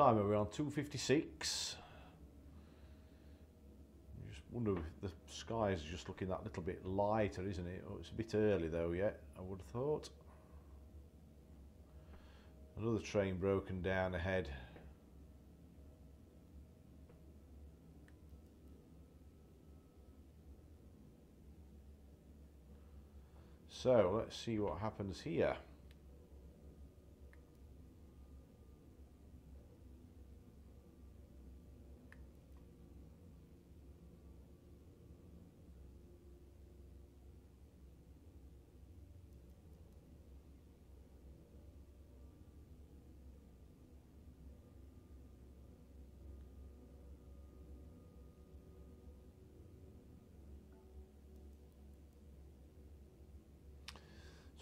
Time are we on? 256. You just wonder if the sky is just looking that little bit lighter, isn't it? Oh, it's a bit early though yet, I would have thought. Another train broken down ahead. So let's see what happens here.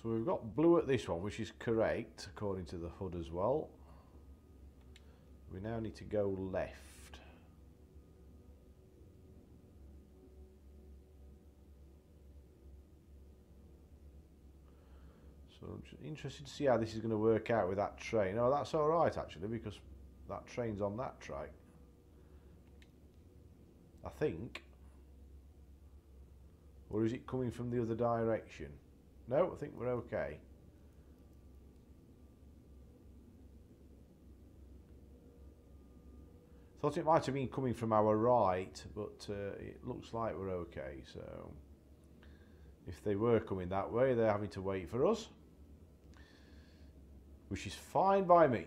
So we've got blue at this one, which is correct according to the HUD as well. We now need to go left. So I'm interested to see how this is going to work out with that train. Oh, that's all right actually, because that train's on that track. I think. Or is it coming from the other direction? No, I think we're okay. Thought it might have been coming from our right, but uh, it looks like we're okay. So if they were coming that way, they're having to wait for us, which is fine by me.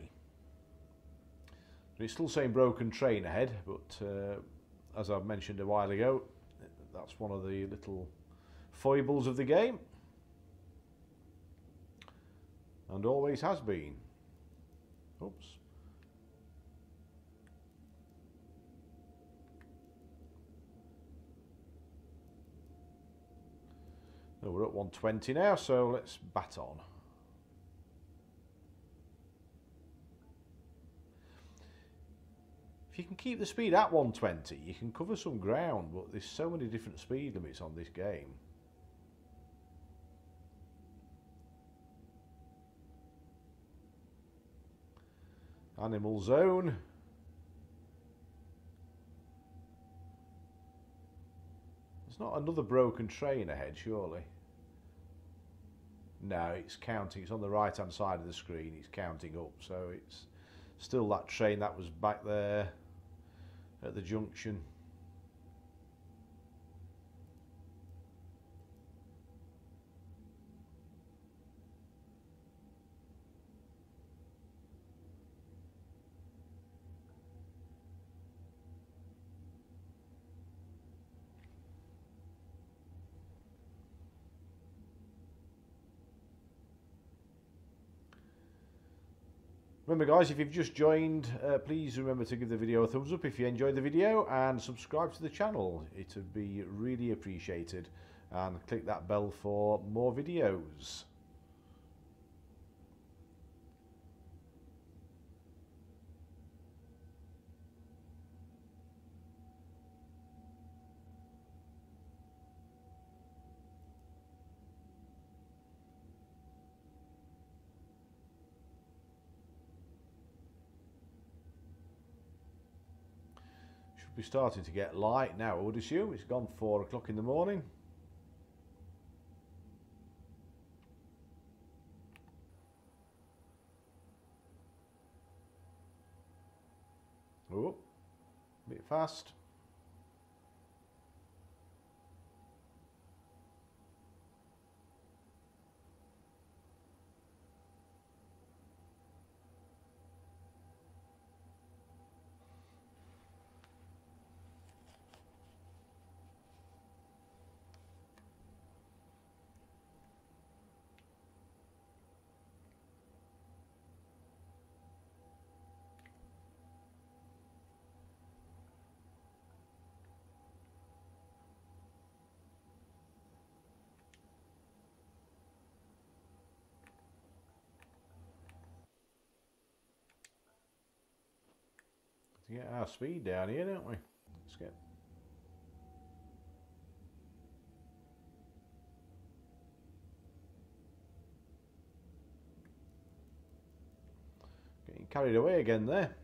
It's still saying broken train ahead, but uh, as I've mentioned a while ago, that's one of the little foibles of the game. And always has been. Oops. No, we're at 120 now, so let's bat on. If you can keep the speed at 120, you can cover some ground, but there's so many different speed limits on this game. Animal zone. There's not another broken train ahead, surely. No, it's counting. It's on the right hand side of the screen. It's counting up. So it's still that train that was back there at the junction. Remember guys, if you've just joined, uh, please remember to give the video a thumbs up if you enjoyed the video and subscribe to the channel. It would be really appreciated. And click that bell for more videos. Should be starting to get light now, I would assume. It's gone four o'clock in the morning. Oh, a bit fast. Get our speed down here, don't we? Let's get getting carried away again there.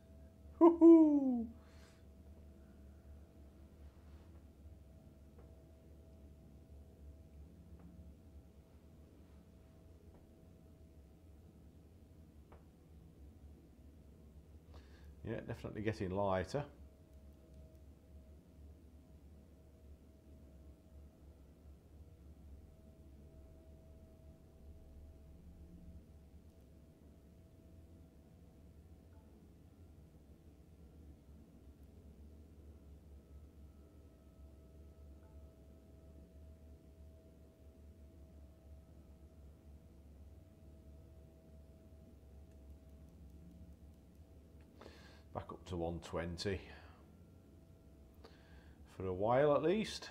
<laughs> Woohoo! Yeah, definitely getting lighter. back up to 120 for a while at least.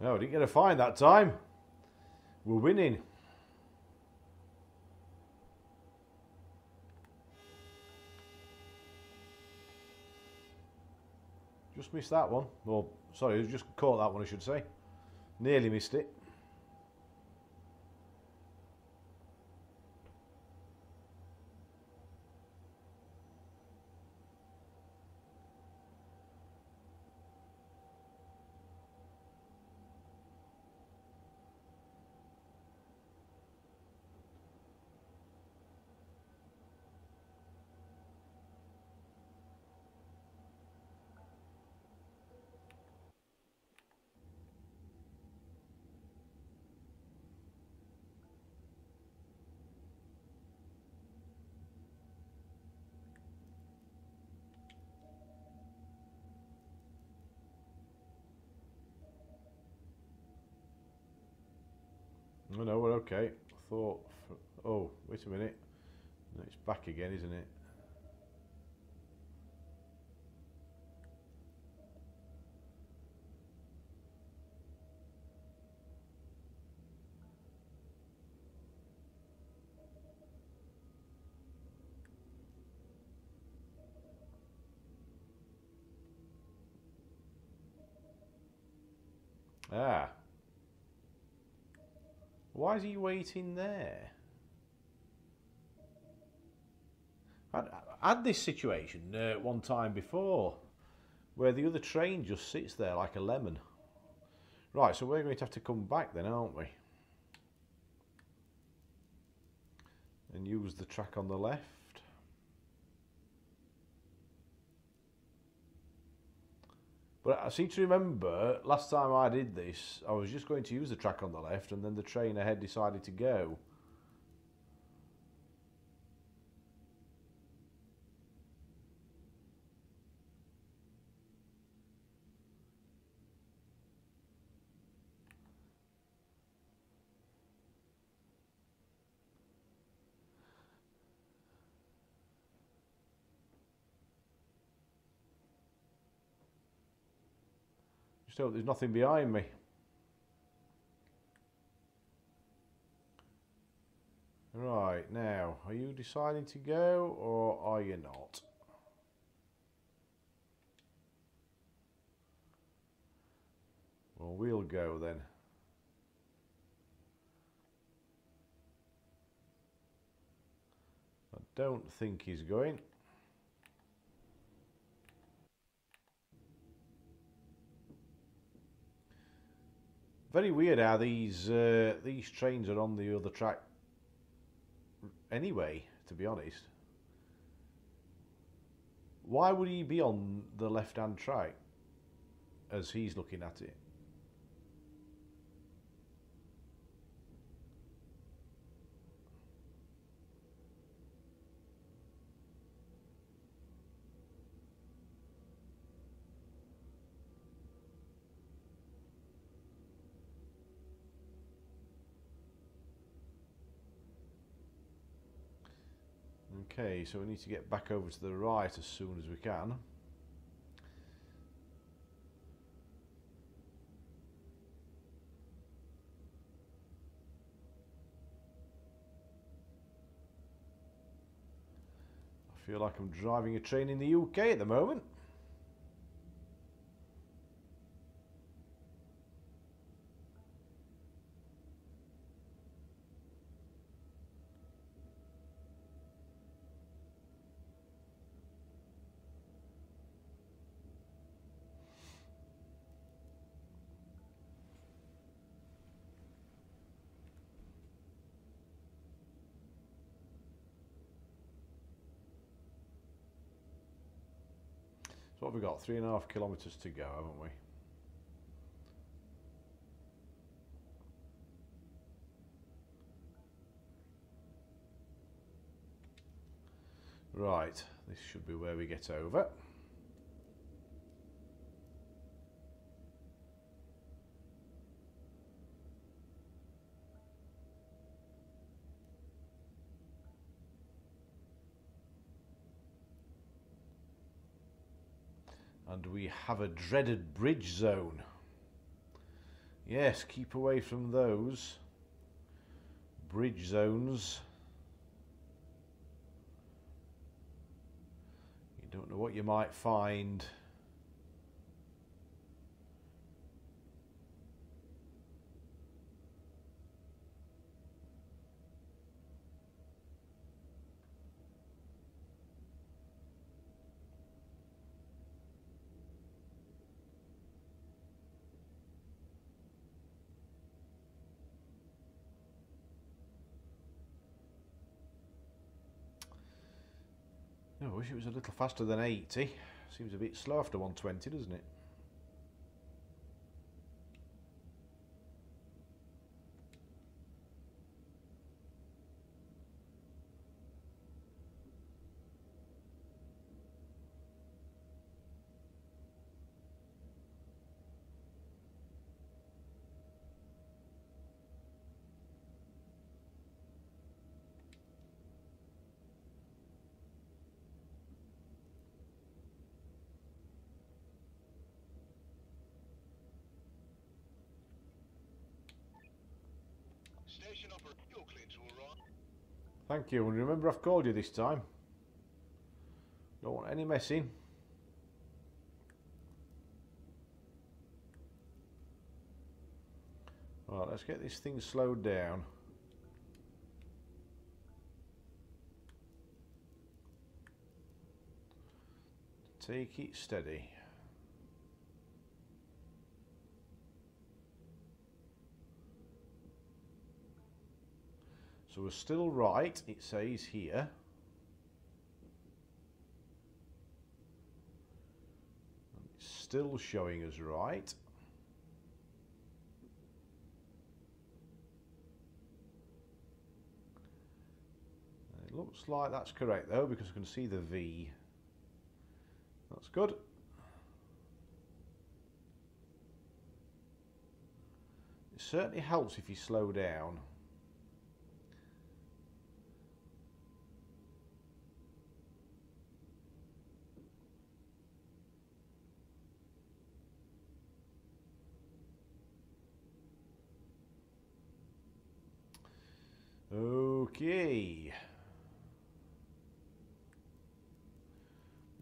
No, didn't get a fine that time. We're winning. Just missed that one. Well, sorry, just caught that one, I should say. Nearly missed it. Okay. I thought. Oh, wait a minute. It's back again, isn't it? Ah. Why is he waiting there? I had this situation uh, one time before where the other train just sits there like a lemon. Right, so we're going to have to come back then, aren't we? And use the track on the left. But I seem to remember last time I did this, I was just going to use the track on the left and then the train ahead decided to go. Still, there's nothing behind me. Right, now, are you deciding to go or are you not? Well, we'll go then. I don't think he's going. Very weird how these uh, these trains are on the other track anyway, to be honest. Why would he be on the left-hand track as he's looking at it? Okay, so we need to get back over to the right as soon as we can. I feel like I'm driving a train in the UK at the moment. Got? Three and a half kilometres to go, haven't we? Right, this should be where we get over. And we have a dreaded bridge zone. Yes, keep away from those bridge zones. You don't know what you might find. I wish it was a little faster than 80. Seems a bit slow after 120, doesn't it? Thank you, and remember I've called you this time. Don't want any messing. Right, let's get this thing slowed down. Take it steady. So we're still right, it says here. It's still showing us right. It looks like that's correct though because I can see the V. That's good. It certainly helps if you slow down. Okay.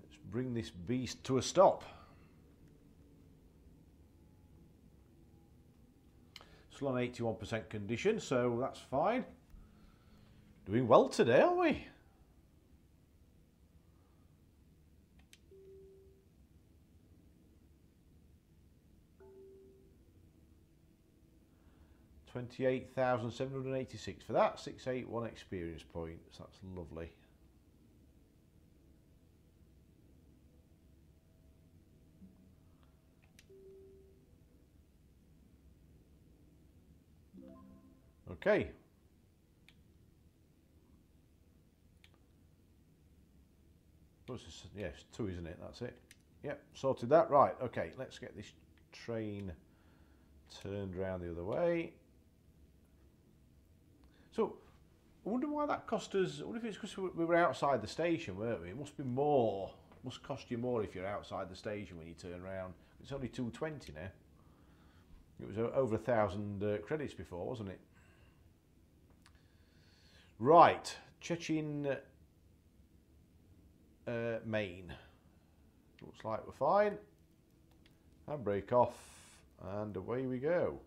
Let's bring this beast to a stop. Still on 81% condition, so that's fine. Doing well today, aren't we? 28,786 for that. 681 experience points. That's lovely. Okay. Yes, two, isn't it? That's it. Yep, sorted that. Right, okay, let's get this train turned around the other way. So, I wonder why that cost us. I wonder if it's because we were outside the station, weren't we? It must be more. It must cost you more if you're outside the station when you turn around. It's only two twenty now. It was over a thousand uh, credits before, wasn't it? Right, Chechen, uh, Main. Looks like we're fine. And break off, and away we go.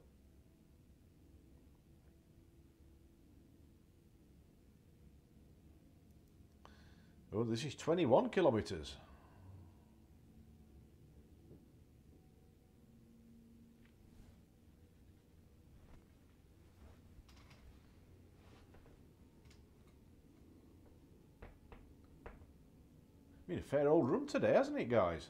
Oh, this is 21 kilometres. Been a fair old run today, hasn't it, guys?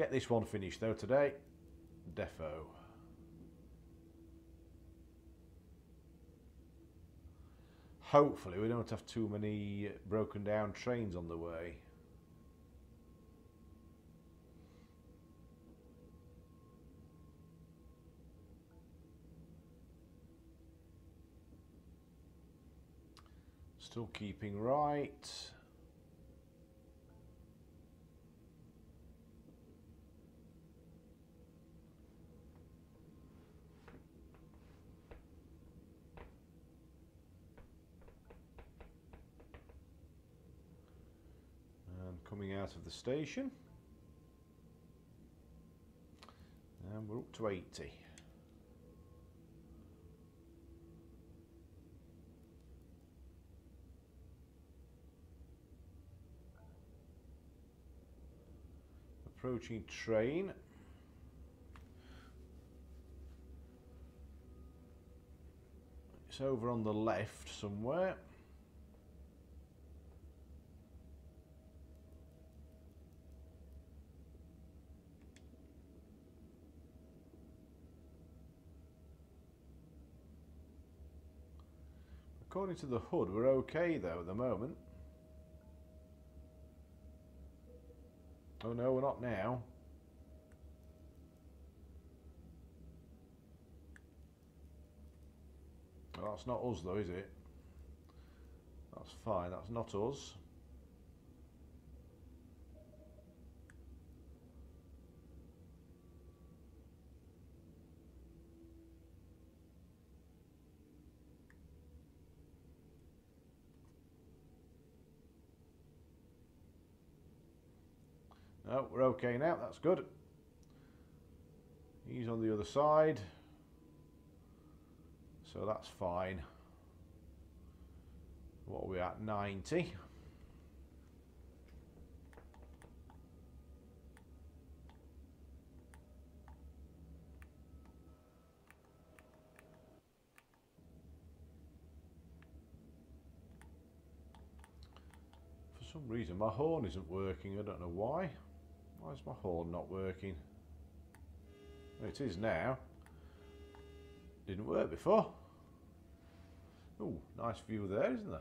Get this one finished though today. Defo. Hopefully we don't have too many broken down trains on the way. Still keeping right. Coming out of the station. And we're up to 80. Approaching train. It's over on the left somewhere. According to the HUD, we're okay though at the moment. Oh no, we're not now. Well, that's not us though, is it? That's fine, that's not us. Oh, we're okay now. That's good. He's on the other side. So that's fine. What are we at? 90. For some reason my horn isn't working. I don't know why. Why is my horn not working? It is now. Didn't work before. Oh, nice view there, isn't there?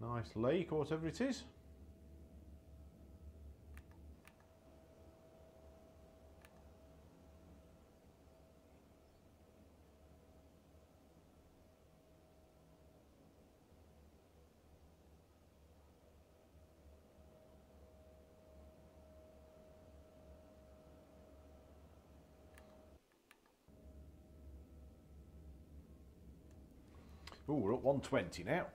Nice lake or whatever it is. Oh, we're at 120 now.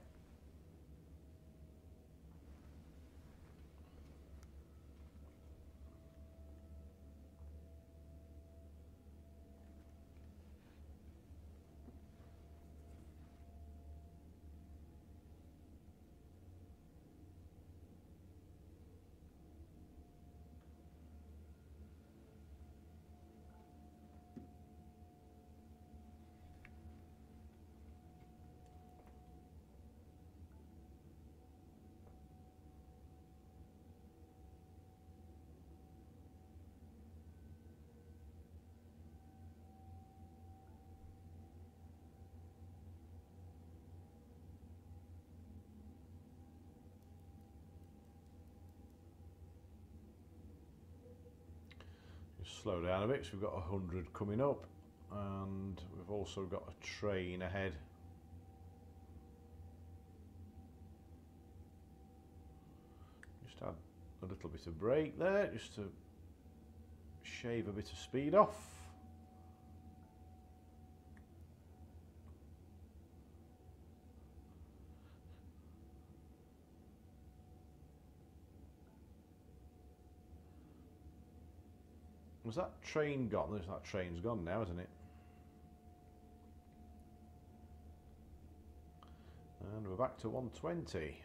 Slow down a bit so we've got 100 coming up and we've also got a train ahead. Just add a little bit of brake there just to shave a bit of speed off Was that train gone? That train's gone now, isn't it? And we're back to 120.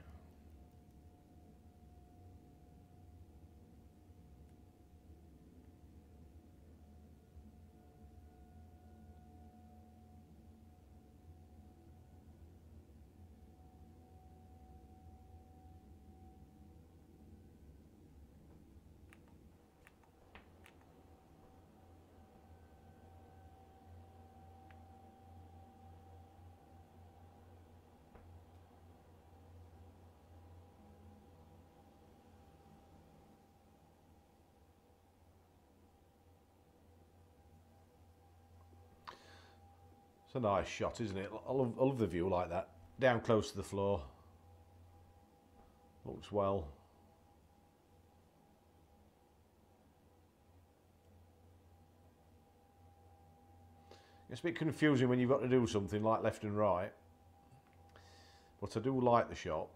A nice shot, isn't it? I love, I love the view like that. Down close to the floor. Looks well. It's a bit confusing when you've got to do something like left and right. But I do like the shot.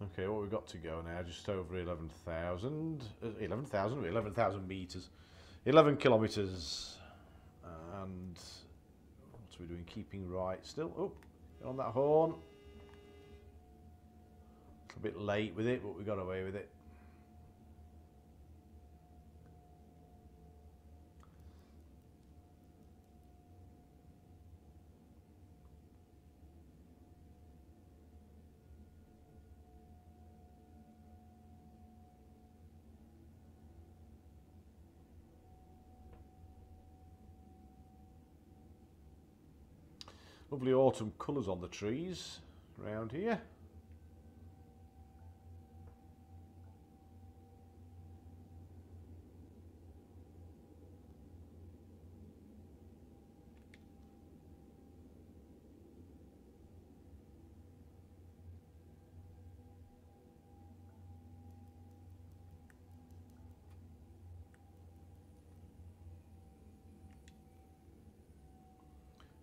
Okay, what we've got to go now, just over 11,000, 11,000, 11,000 metres, 11 uh, kilometres, and what are we doing, keeping right still, oh, on that horn, a bit late with it, but we got away with it. Lovely autumn colours on the trees around here.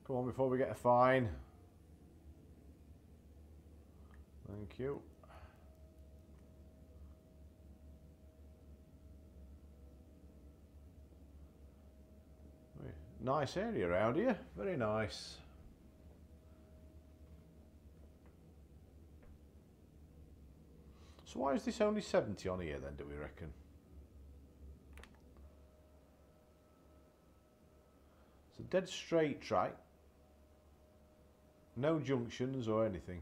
Come on before we get a fine. Thank you. Nice area around here, very nice. So why is this only 70 on here then, do we reckon? It's a dead straight track. No junctions or anything.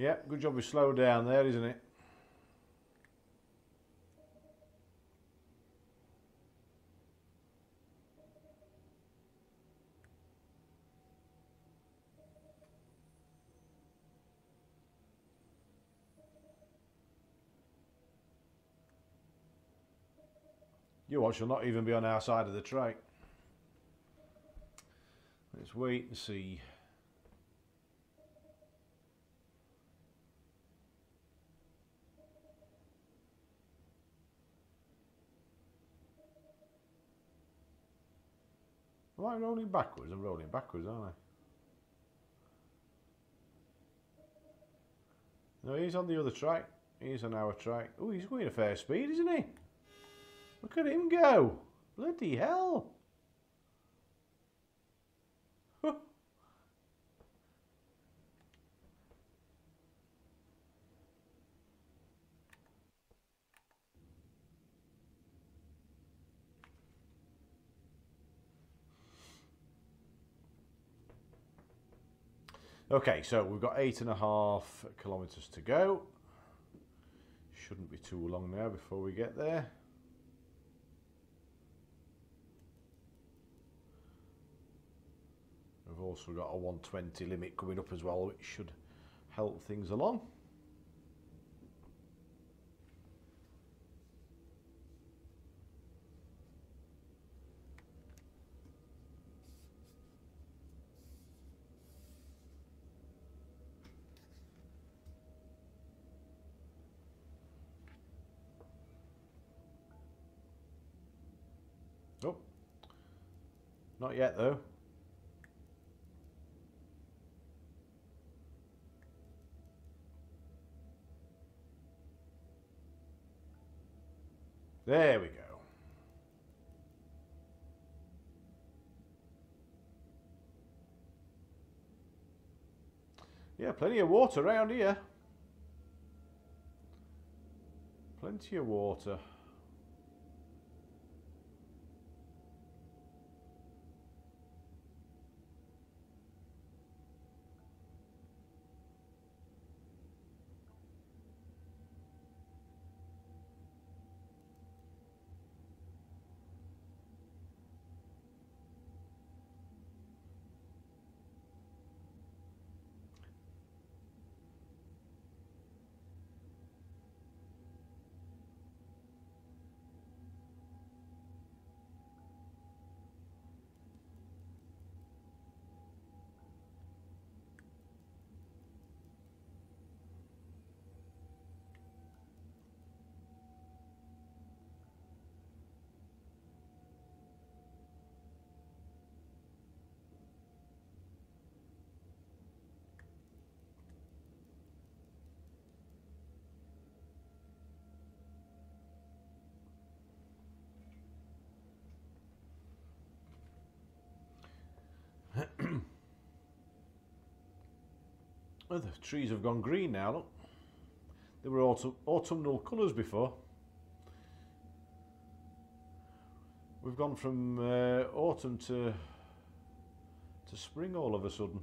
Yeah, good job we slowed down there, isn't it? You watch, will not even be on our side of the track. Let's wait and see. I rolling backwards? I'm rolling backwards, aren't I? No, he's on the other track. He's on our track. Oh, he's going a fair speed, isn't he? Look at him go. Bloody hell. Okay, so we've got eight and a half kilometres to go. Shouldn't be too long now before we get there. We've also got a 120 limit coming up as well, which should help things along. Oh, not yet though. There we go. Yeah, plenty of water around here. Plenty of water. Oh, the trees have gone green now, look. They were autumn, autumnal colours before. We've gone from uh, autumn to to spring all of a sudden.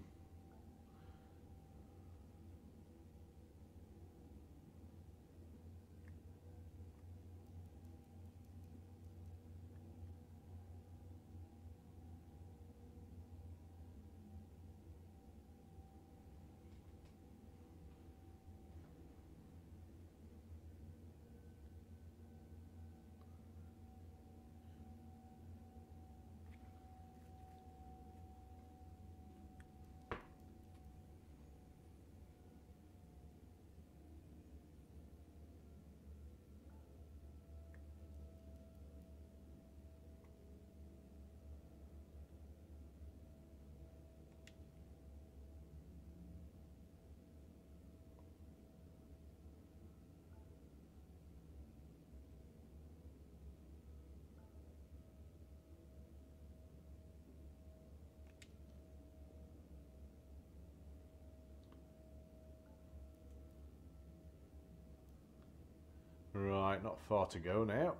Right, not far to go now.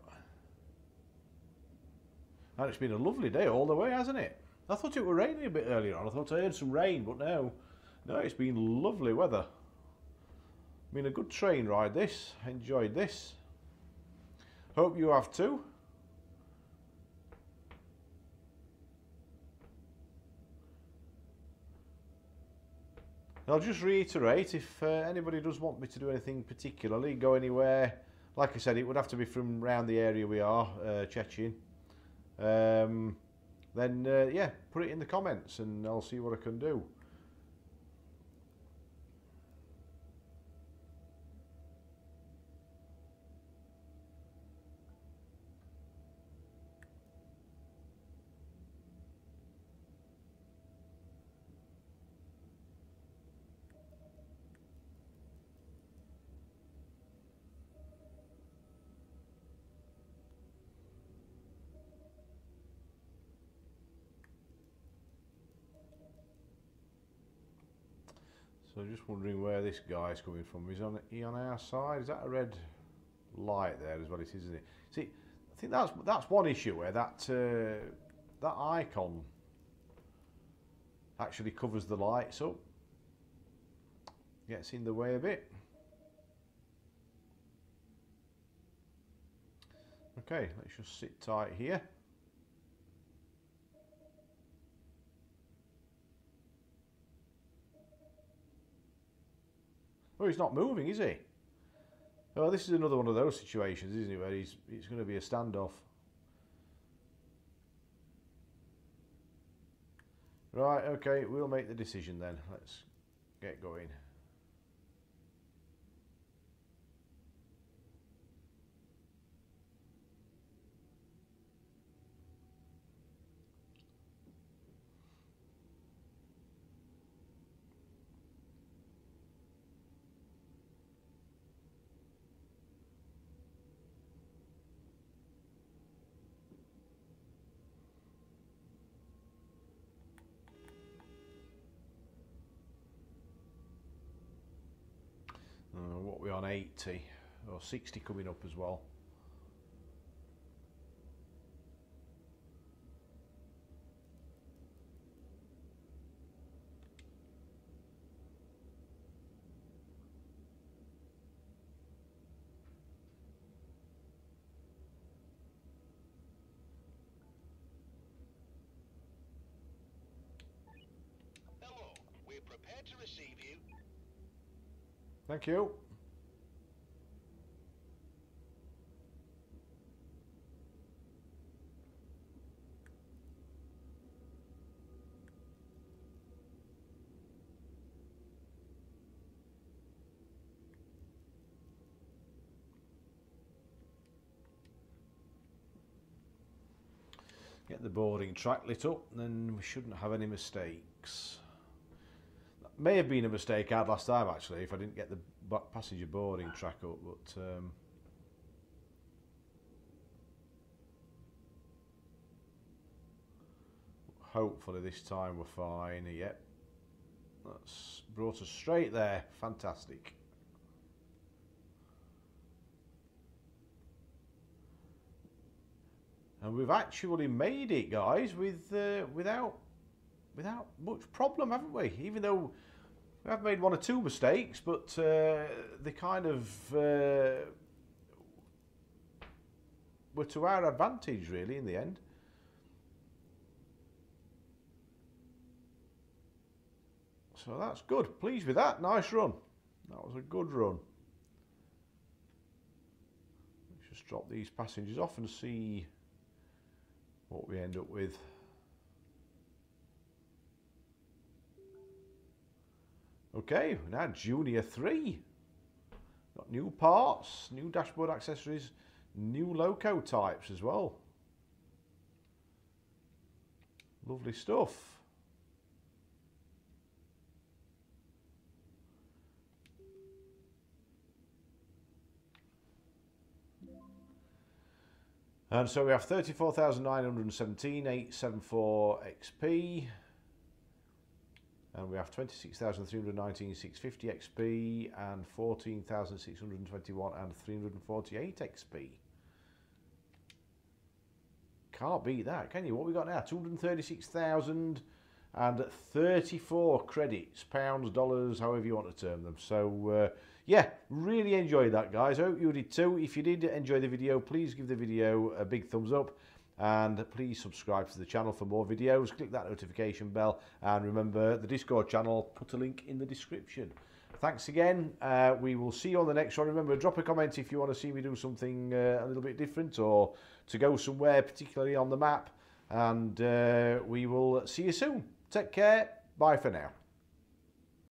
And it's been a lovely day all the way, hasn't it? I thought it were raining a bit earlier on. I thought I heard some rain, but no. No, it's been lovely weather. Been a good train ride this. Enjoyed this. Hope you have too. I'll just reiterate if uh, anybody does want me to do anything particularly, go anywhere like I said, it would have to be from around the area we are, uh, Chechen. Um, then, uh, yeah, put it in the comments and I'll see what I can do. Just wondering where this guy's coming from. Is on he on our side? Is that a red light there as well? It is, isn't it? See, I think that's that's one issue where that uh, that icon actually covers the lights up. Gets in the way a bit. Okay, let's just sit tight here. Oh, he's not moving, is he? Oh, this is another one of those situations, isn't it, where he's it's going to be a standoff. Right, okay, we'll make the decision then. Let's get going. Uh, what we on 80 or 60 coming up as well. Hello, we're prepared to receive you. Thank you. Boarding track lit up, then we shouldn't have any mistakes. That may have been a mistake I had last time actually, if I didn't get the passenger boarding track up, but um, hopefully this time we're fine. Yep, That's brought us straight there. Fantastic. And we've actually made it, guys, with uh, without without much problem, haven't we? Even though we have made one or two mistakes, but uh, they kind of uh, were to our advantage, really, in the end. So that's good. Pleased with that. Nice run. That was a good run. Let's just drop these passengers off and see what we end up with. Okay, now Junior 3. Got new parts, new dashboard accessories, new loco types as well. Lovely stuff. And so we have 34,917, 874 XP. And we have 26,319, 650 XP and 14,621 and 348 XP. Can't beat that, can you? What we got now? 236,000 and 34 credits, pounds, dollars, however you want to term them. So, uh, yeah, really enjoyed that, guys. I hope you did too. If you did enjoy the video, please give the video a big thumbs up and please subscribe to the channel for more videos. Click that notification bell and remember the Discord channel, put a link in the description. Thanks again. Uh, we will see you on the next one. Remember, drop a comment if you want to see me do something uh, a little bit different or to go somewhere, particularly on the map. And uh, we will see you soon. Take care. Bye for now.